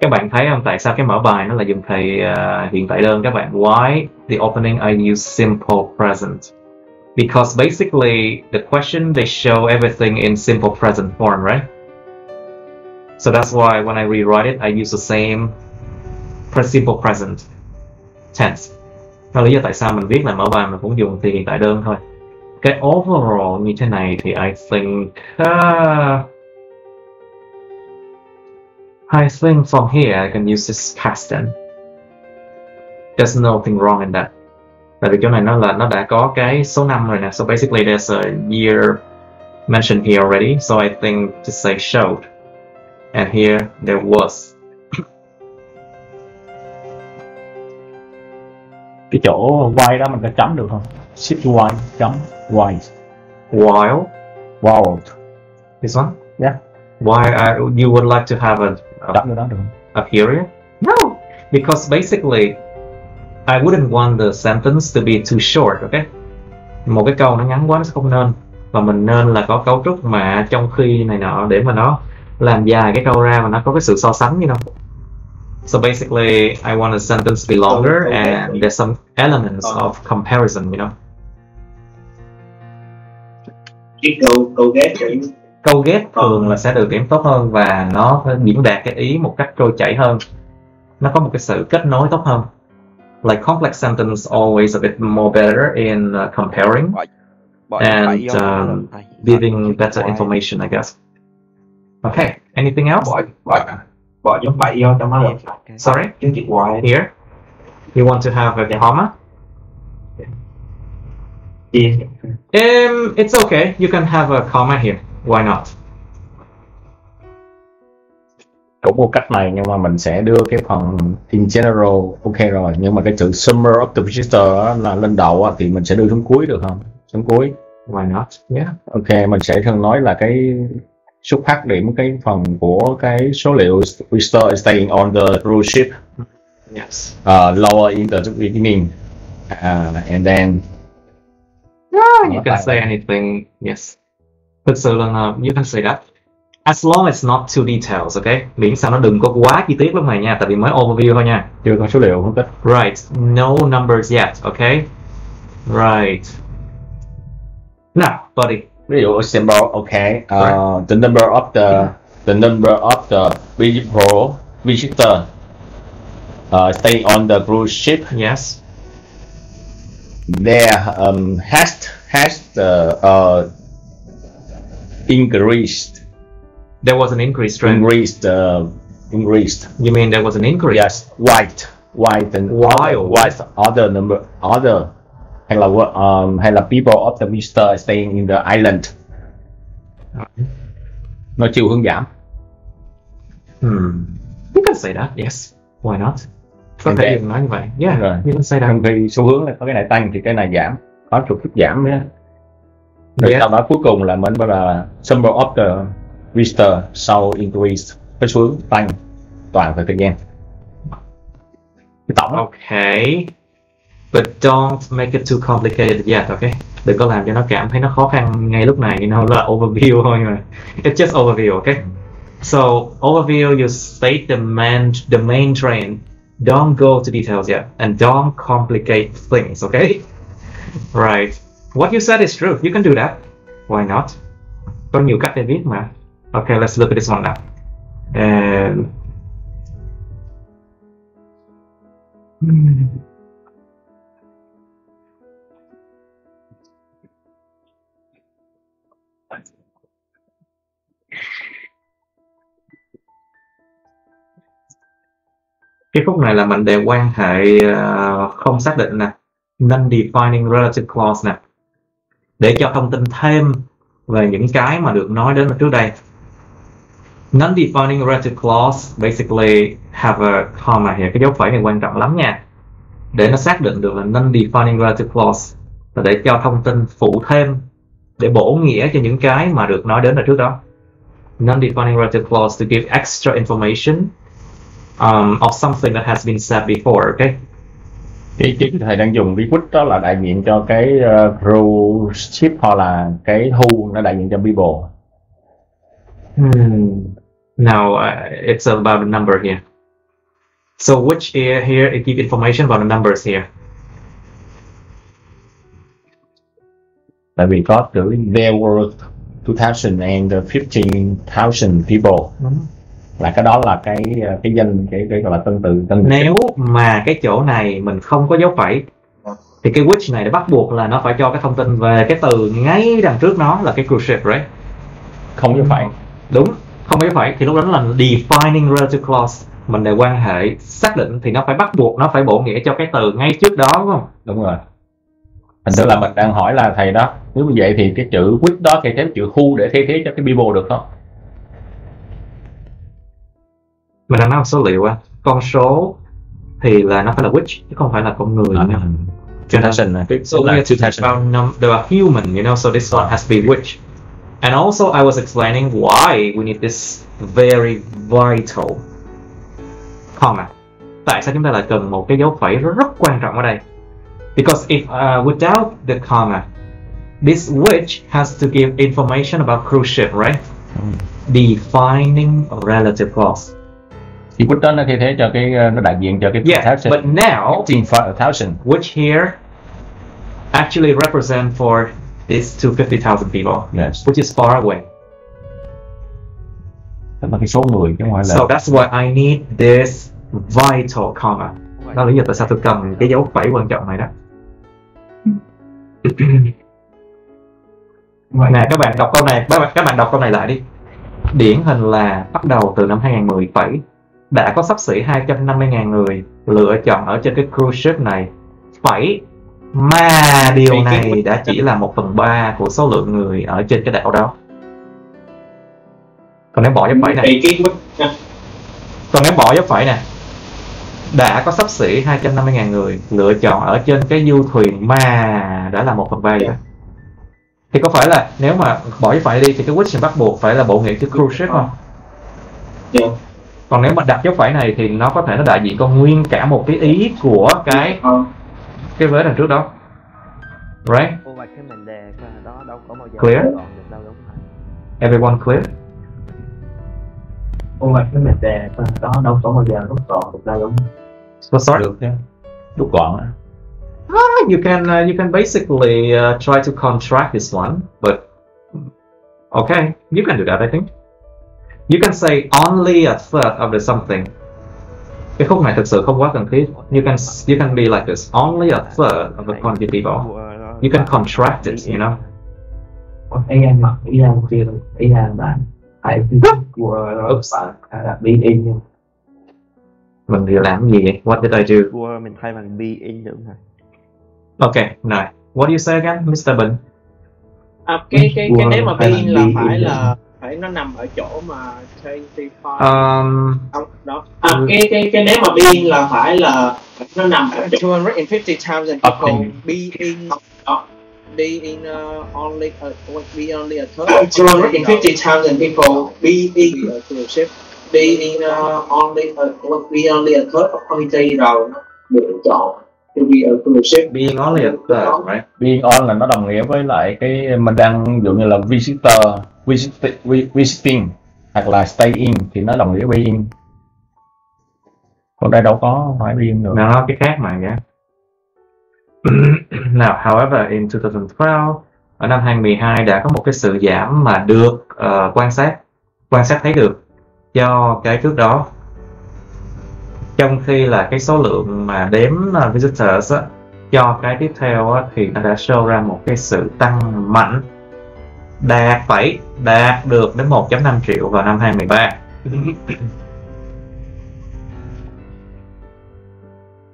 các bạn thấy không tại sao cái mở bài nó là dùng thầy uh, hiện tại đơn các bạn why the opening I use simple present because basically the question they show everything in simple present form right so that's why when I rewrite it I use the same simple present tense là lý do tại sao mình viết là mở bài mình cũng dùng thì hiện tại đơn thôi cái overall như thế này thì I think uh, I think from here I can use this past tense. There's nothing wrong in that. Tại vì chỗ này nó là nó đã có cái số năm rồi nè. So basically there's a year mentioned here already. So I think to say showed. And here there was. cái chỗ y đó mình có chấm được không shift y chấm y While wow this one? Yeah. Why I, you would like to have a, a chấm vô đó được không a period? No, because basically I wouldn't want the sentence to be too short, okay? Một cái câu nó ngắn quá nó sẽ không nên và mình nên là có cấu trúc mà trong khi này nọ để mà nó làm dài cái câu ra mà nó có cái sự so sánh you know. So basically, I want a sentence to be longer and there's some elements of comparison, you know. cái câu câu ghép câu ghép thường là sẽ được điểm tốt hơn và nó diễn đạt cái ý một cách trôi chảy hơn nó có một cái sự kết nối tốt hơn like complex sentence always a bit more better in uh, comparing And, um, giving better information I guess. Okay anything else? Sorry? Chứng here. You want to have a comma chia um it's okay. You can have a comma here. Why not cũng một cách này nhưng mà mình sẽ đưa cái phần in general ok rồi. Nhưng mà cái chữ summer of the á, là lên đầu á, thì mình sẽ đưa xuống cuối được không? Xuống cuối. Why not? Yeah. Ok mình sẽ thường nói là cái xuất phát điểm cái phần của cái số liệu visitor is staying on the cruise ship. Yes. Uh, lower in the beginning. Uh, and then. You can say anything yes. Thực sự là uh, you can say that as long as not too details okay miễn sao nó đừng có quá chi tiết lúc này nha tại vì mới overview thôi nha. Chưa có số liệu phân tích right no numbers yet okay right. Now buddy ví dụ symbol ok. Uh, the number of the the number of the people visitor. Uh, staying on the cruise ship. Yes. There um, has has the uh, increased there was an increase trend increased uh, increased you mean there was an increase yes white white and Wild. white other number other hay là um, hay là people of the visitor staying in the island nó chiều hướng giảm Hmm. You can say that, yes. Why not? Có thể dùng nói như vậy. Yeah, Rồi. you can say that. trong khi xu hướng là có cái này tăng thì cái này giảm có trục giảm nữa rồi Yeah. sau đó cuối cùng là mình bảo là symbol of the visitor sau increase cái xuống tăng toàn thời gian cái tổng đó. Okay. But don't make it too complicated yet, ok Đừng có làm cho nó cảm thấy nó khó khăn ngay lúc này, nó là overview <laughs> thôi mà. It's just overview, okay? So, overview, you state the main, the main trend. Don't go to details yet. And don't complicate things, okay? Right. What you said is true. You can do that. Why not? Có nhiều cách để viết mà. Okay, let's look at this one now. And cái khúc này là mệnh đề quan hệ ờ, không xác định nè non-defining relative clause nè để cho thông tin thêm về những cái mà được nói đến ở trước đây non-defining relative clause basically have a comma here. Cái dấu phẩy này quan trọng lắm nha. Để nó xác định được là non-defining relative clause là để cho thông tin phụ thêm để bổ nghĩa cho những cái mà được nói đến ở trước đó. Non-defining relative clause to give extra information um, of something that has been said before okay? Cái chữ thầy đang dùng which đó là đại diện cho cái uh, rule ship hoặc là cái who nó đại diện cho people Hmm. Now uh, it's about the number here. So which here, here it give information about the numbers here. tại vì có chữ there were 2000 and 15,000 people là cái đó là cái uh, cái danh cái cái gọi là tân từ tân Nếu mà cái chỗ này mình không có dấu phẩy thì cái which này đã bắt buộc là nó phải cho cái thông tin về cái từ ngay đằng trước nó là cái cruise ship, right? không như phải Đúng, không dấu phẩy thì lúc đó nó là defining relative clause. Mình để quan hệ xác định thì nó phải bắt buộc nó phải bổ nghĩa cho cái từ ngay trước đó đúng không? đúng rồi thành thử là mình đang hỏi là thầy đó nếu như vậy thì cái chữ which đó thay thế chữ who để thay thế cho cái people được không Mình đang nói một số liệu á. Con số thì là nó phải là which chứ không phải là con người. À, nha. 2000 này cái So số we là think 2000 about num- are human, you know, so this one has to be which. And also I was explaining why we need this very vital comma. Tại sao chúng ta lại cần một cái dấu phẩy rất, quan trọng ở đây? Because if uh, without the comma, this which has to give information about cruise ship, right? Defining a relative clause. thì which đó nó thay thế cho cái uh, nó đại diện cho cái Yeah, but now 15,000 which here actually represent for these 250,000 people, yes which is far away. tức là cái số người chứ phải là So that's why I need this vital comma. Đó là lý do tại sao tôi cần cái dấu phẩy quan trọng này đó. Nè các bạn đọc câu này, các bạn, các bạn đọc câu này lại đi. Điển hình là bắt đầu từ năm 2010 phẩy đã có sắp xỉ 250.000 người lựa chọn ở trên cái cruise ship này phẩy mà điều này đã chỉ là một phần ba của số lượng người ở trên cái đảo đó. Còn nếu bỏ dấu phẩy này còn nếu bỏ dấu phẩy nè đã có sắp xỉ 250.000 người lựa chọn ở trên cái du thuyền mà đã là một phần ba vậy đó. thì có phải là nếu mà bỏ dấu phẩy đi thì cái which bắt buộc phải là bộ nghĩa chữ cruise ship không Dạ. còn nếu mà đặt dấu phẩy này thì nó có thể nó đại diện con nguyên cả một cái ý của cái Ờ, cái vế đằng trước đó right Ô cái mệnh đề cái đó đâu có bao giờ Clear. còn được đâu đúng không? everyone clear Ô mà cái mệnh đề đó đâu có bao giờ rút gọn được đâu đúng không? so được chứ rút gọn á. Ah, you can uh, you can basically uh, try to contract this one, but okay, you can do that. I think you can say only a third of the something. Cái khúc này thực sự không quá cần thiết. You can you can be like this. Only a third of the quantity nó- You can contract it. You know. Ý em mặc ý em kia ý em bạn hãy đi của Oops. bạn đi in. Mình thì làm gì vậy? What did I do? Của mình thay bằng be in được không? Okay, này. What do you say again, Mr. Bình? à, cái cái cái nếu mà hay pin là phải in là phải nó nằm ở chỗ mà 25 um, Không, đó. À, cái cái cái nếu mà being là phải là nó nằm ở chỗ 250,000 Up people in- being đó. being uh, only a, be only a third. 250,000 people being ship being uh, only a, be only a third of committee rồi lựa chọn to be ship being only a third, right? being on là nó đồng nghĩa với lại cái mình đang ví dụ như là visitor visit, visiting hoặc là stay in thì nó đồng nghĩa với in. còn đây đâu có phải in được Nó cái khác mà nhé. <clears throat> Now, however, in 2012, ở năm 2012 đã có một cái sự giảm mà được uh, quan sát quan sát thấy được do cái trước đó trong khi là cái số lượng mà đếm ờ, visitors á, cho cái tiếp theo á, thì nó đã show ra một cái sự tăng mạnh đạt phải đạt được đến 1.5 triệu vào năm 2013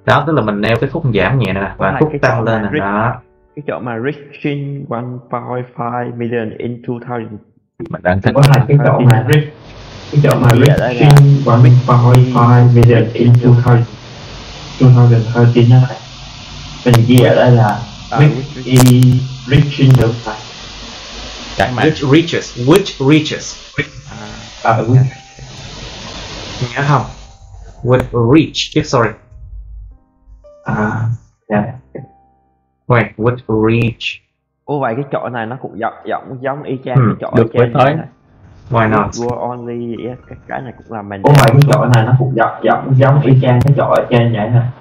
đó tức là mình nêu cái khúc giảm nhẹ nè và khúc tăng lên nè. đó. cái chỗ mà reaching 1.5 million in 2000 mình đang thích có hai cái chỗ mà Rick cái chỗ mà là- Rick Five million in 2000 2013 đó này mình ghi ở đây là à, Shin được phải cái mà which reaches which reaches. À. Ừ. nhớ không? With reach chứ sorry. À dạ. Wait with reach? Ô vậy cái chỗ này nó cũng giống giống giống y chang Ừ, cái chỗ được ở trên với tới. này. why not? Word only yes, cái cái này cũng là mình Ủa vậy cái chỗ này nó cũng giống giống giống y chang cái chỗ ở trên vậy hả?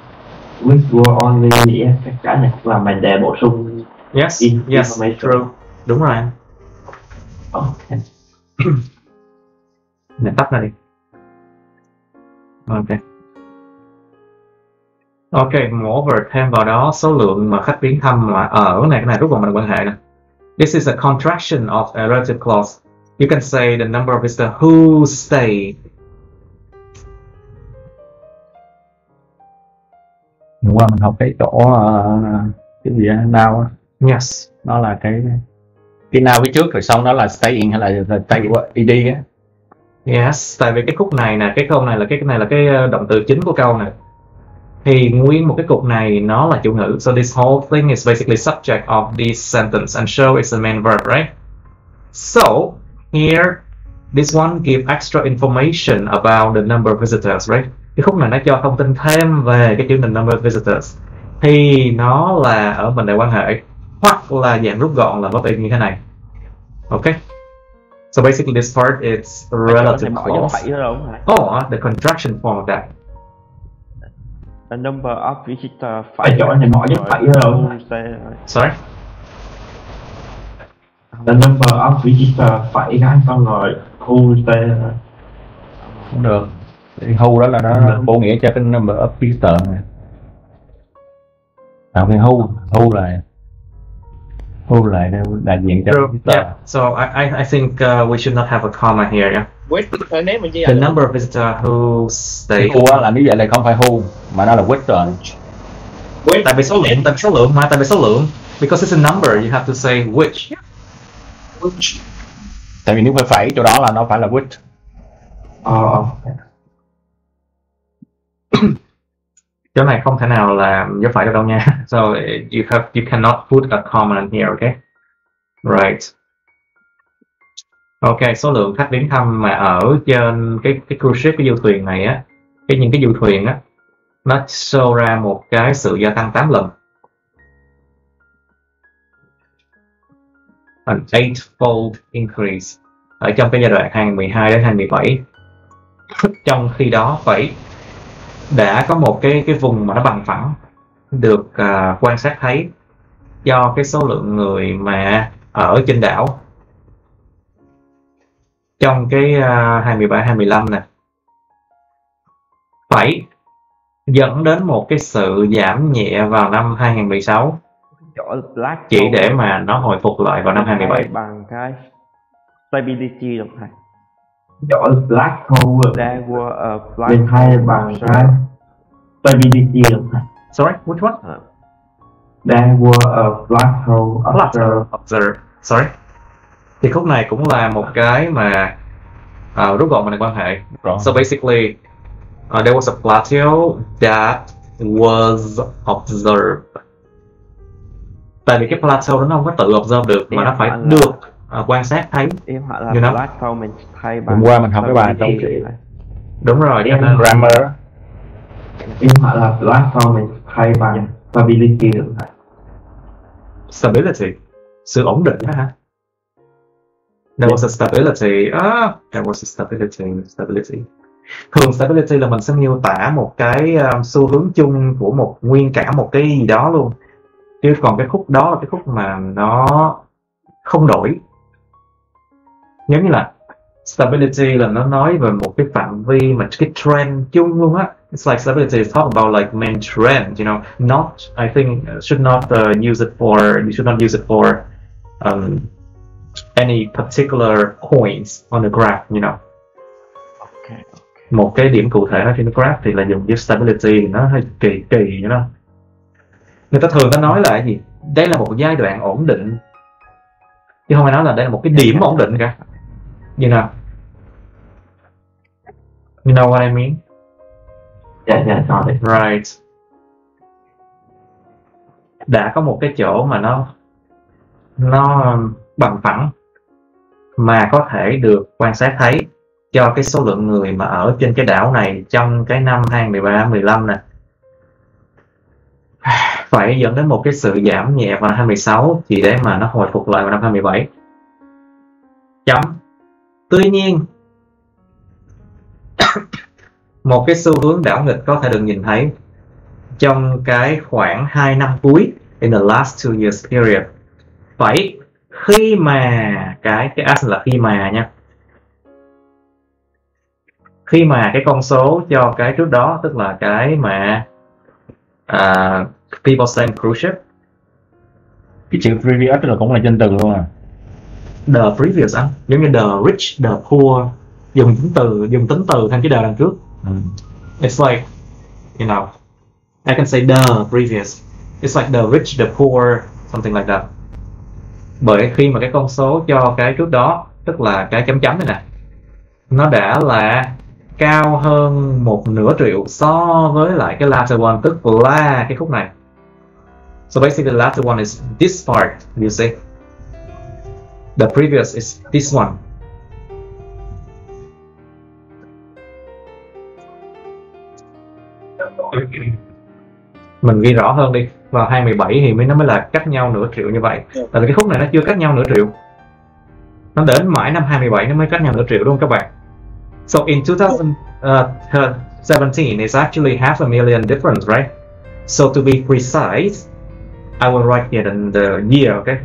With word only yes, cái cái này cũng là mình đề bổ sung yes In- yes true. Đúng rồi oh, Để tắt ra đi. Ok. Ok moreover thêm vào đó số lượng mà khách viếng thăm là ở cái này cái này rút vào mình quan hệ nè. This is a contraction of a relative clause. You can say the number of visitors who stay. Hôm qua mình học cái chỗ ờ, cái gì nào yes. Nó là cái khi nào phía trước rồi xong đó là stay in hay là, là stay ed á Yes, tại vì cái khúc này nè, cái câu này là cái cái này là cái ờ, động từ chính của câu nè. Thì nguyên một cái cục này nó là chủ ngữ. So this whole thing is basically subject of this sentence and show is the main verb, right? So here this one give extra information about the number of visitors, right? Cái khúc này nó cho thông tin thêm về cái chữ the number of visitors. Thì nó là ở mệnh đề quan hệ hoặc là dạng rút gọn là verb in như thế này. Okay? So basically this part is relative không? Oh, the contraction form of that. The number of visitor Cái chỗ này bỏ dấu phẩy không? Sorry? the number of visitor phải gắn xong rồi who stay cũng được thì who đó là nó vô nghĩa cho cái number of visitor này à cái who who là who là đại diện cho visitor Yeah. So I, I, I think uh, we should not have a comma here. Yeah. Wait, ờ, nếu mình The number of visitor who stay. who là như vậy là không phải who mà nó là with rồi with Tại vì số lượng, tại vì số lượng mà, tại vì số lượng. Because it's a number, you have to say which. which tại vì nếu phải phải chỗ đó là nó phải là with ờ Chỗ này không thể nào là dấu phẩy được đâu nha. <laughs> So you have you cannot put a comma here, okay? Right. Ok, số lượng khách đến thăm mà ở trên cái cái cruise ship cái du thuyền này á, cái những cái du thuyền á, nó show ra một cái sự gia tăng 8 lần. An eightfold increase ở trong cái giai đoạn 2012 đến 2017. <laughs> trong khi đó phải đã có một cái cái vùng mà nó bằng phẳng được à, quan sát thấy do cái số lượng người mà ở trên đảo. Trong cái à, 23 25 nè phải dẫn đến một cái sự giảm nhẹ vào năm 2016 chỗ chỉ để mà nó hồi phục lại vào năm 2017 bằng cái stability được thầy chỗ black hole. There were a black bên hai bằng cái stability sorry which one? There were a black hole Black observed. Observe. Sorry. Thì khúc này cũng là một cái mà uh, rút gọn mình quan hệ. Rõ. so basically uh, there was a plateau that was observed. Tại vì cái plateau đó nó không có tự observe được mà nó phải phải là- được uh, quan sát thấy. Em họ là You know? platform thay bằng hôm qua mình học cái bài trong stability. đúng rồi cho nên grammar. In hoặc là platform thay bằng stability được stability? Sự ổn định đó hả? There was a stability. Ah there was a stability stability. Thường stability là mình sẽ miêu tả một cái um, xu hướng chung của một nguyên cả một cái gì đó luôn. Chứ còn cái khúc đó là cái khúc mà nó không đổi giống như là stability là nó nói về một cái phạm vi mà cái trend chung luôn á. It's like stability is talk about like main trend you know. Not I think should not uh, use it for you should not use it for um, any particular points on the graph you know. Ok. một cái điểm cụ thể trên cái graph thì là dùng với stability thì nó hơi kỳ kỳ you know. Người ta thường ta nói là cái gì? Đây là một giai đoạn ổn định. Chứ không phải nói là đây là một cái điểm ổn định cả you know you know what I mean? Dạ dạ rồi Right. Đã có một cái chỗ mà nó nó bằng phẳng mà có thể được quan sát thấy cho cái số lượng người mà ở trên cái đảo này trong cái năm 2013 15 nè. <sighs> Phải dẫn đến một cái sự giảm nhẹ vào năm 2016 chỉ để mà nó hồi phục lại vào năm 2017 chấm tuy nhiên <coughs> một cái xu hướng đảo nghịch có thể được nhìn thấy trong cái khoảng 2 năm cuối in the last two years period. Phải khi mà cái cái as là khi mà nha. Khi mà cái con số cho cái trước đó tức là cái mà à, uh, people saying cruise ship. Cái chữ previous là cũng là trên từ luôn à? The previous anh giống như the rich the poor dùng tính từ dùng tính từ thêm cái đời đằng trước ừ. It's like, you know, I can say the previous. It's like the rich, the poor, something like that. Bởi khi mà cái con số cho cái trước đó, tức là cái chấm chấm này nè, nó đã là cao hơn một nửa triệu so với lại cái latter one, tức là cái khúc này. So basically the latter one is this part, you see. The previous is this one. <coughs> mình ghi rõ hơn đi. Vào 2017 thì mới nó mới là cách nhau nửa triệu như vậy. Tại vì cái khúc này nó chưa cách nhau nửa triệu. Nó đến mãi năm 27 nó mới cách nhau nửa triệu đúng không các bạn? So in 2017 it's actually half a million difference right? So to be precise I will write it in the year okay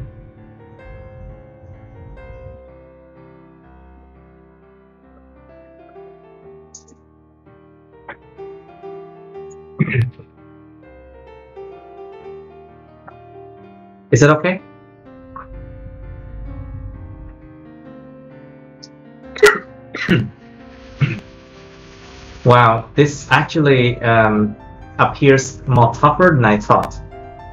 Is it okay? <coughs> wow, this actually um, appears more tougher than I thought.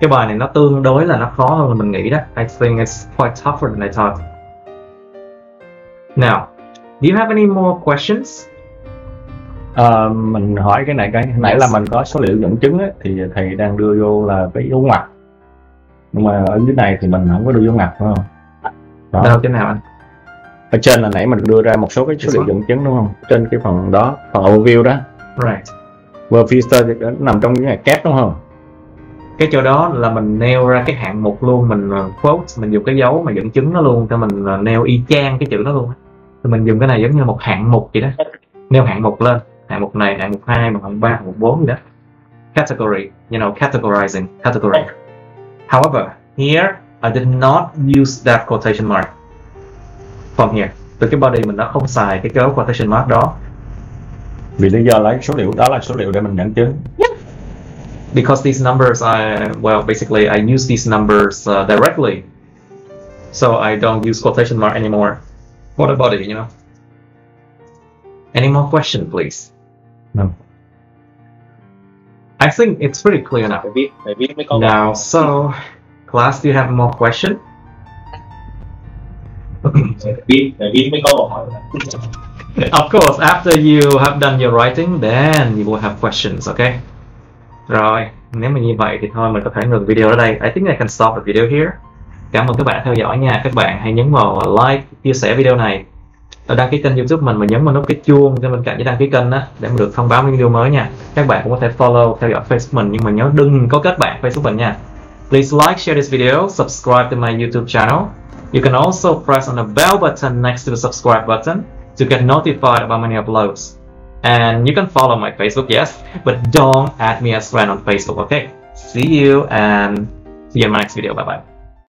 Cái bài này nó tương đối là nó khó hơn là mình nghĩ đó. I think it's quite tougher than I thought. Now, do you have any more questions? Ờ, mình hỏi cái này cái nãy là mình có số liệu dẫn chứng á, thì thầy đang đưa vô là cái dấu ngoặc nhưng mà ở dưới này thì mình không có đưa dấu ngoặc phải không? Đó. Đâu trên nào anh? ở trên là nãy mình đưa ra một số cái số liệu dẫn chứng đúng không? Trên cái phần đó phần overview đó. Right. Word filter thì nằm trong những ngày kép đúng không? Cái chỗ đó là mình nêu ra cái hạng mục luôn mình uh, quote mình dùng cái dấu mà dẫn chứng nó luôn cho mình uh, nêu y chang cái chữ đó luôn thì mình dùng cái này giống như một hạng mục vậy đó. Nêu hạng mục lên hạng mục này hạng mục hai hạng mục ba hạng mục bốn gì đó. Category you know categorizing category however here I did not use that quotation mark from here. Từ cái body mình đã không xài cái dấu quotation mark đó. Vì lý do lấy số liệu đó là số liệu để mình dẫn chứng. Yeah. because these numbers I well basically I use these numbers uh, directly. So I don't use quotation mark anymore. For the body you know. Any more question please? No. I think it's pretty clear now phải viết mấy con now so class do you have more question để viết mới có hỏi Of course, after you have done your writing, then you will have questions, okay? Rồi, nếu mà như vậy thì thôi mình có thể ngừng video ở đây. I think I can stop the video here. Cảm ơn các bạn theo dõi nha. Các bạn hãy nhấn vào like, chia sẻ video này. Đăng ký kênh youtube mình và nhấn vào nút cái chuông cho bên cạnh để đăng ký kênh đó để mà được thông báo những video mới nha. Các bạn cũng có thể follow, theo dõi Facebook mình nhưng mà nhớ đừng có kết bạn Facebook mình nha. Please like, share this video, subscribe to my YouTube channel. You can also press on the bell button next to the subscribe button to get notified about my new uploads. And you can follow my Facebook, yes, but don't add me as friend on Facebook, okay? See you and see you in my next video. Bye bye.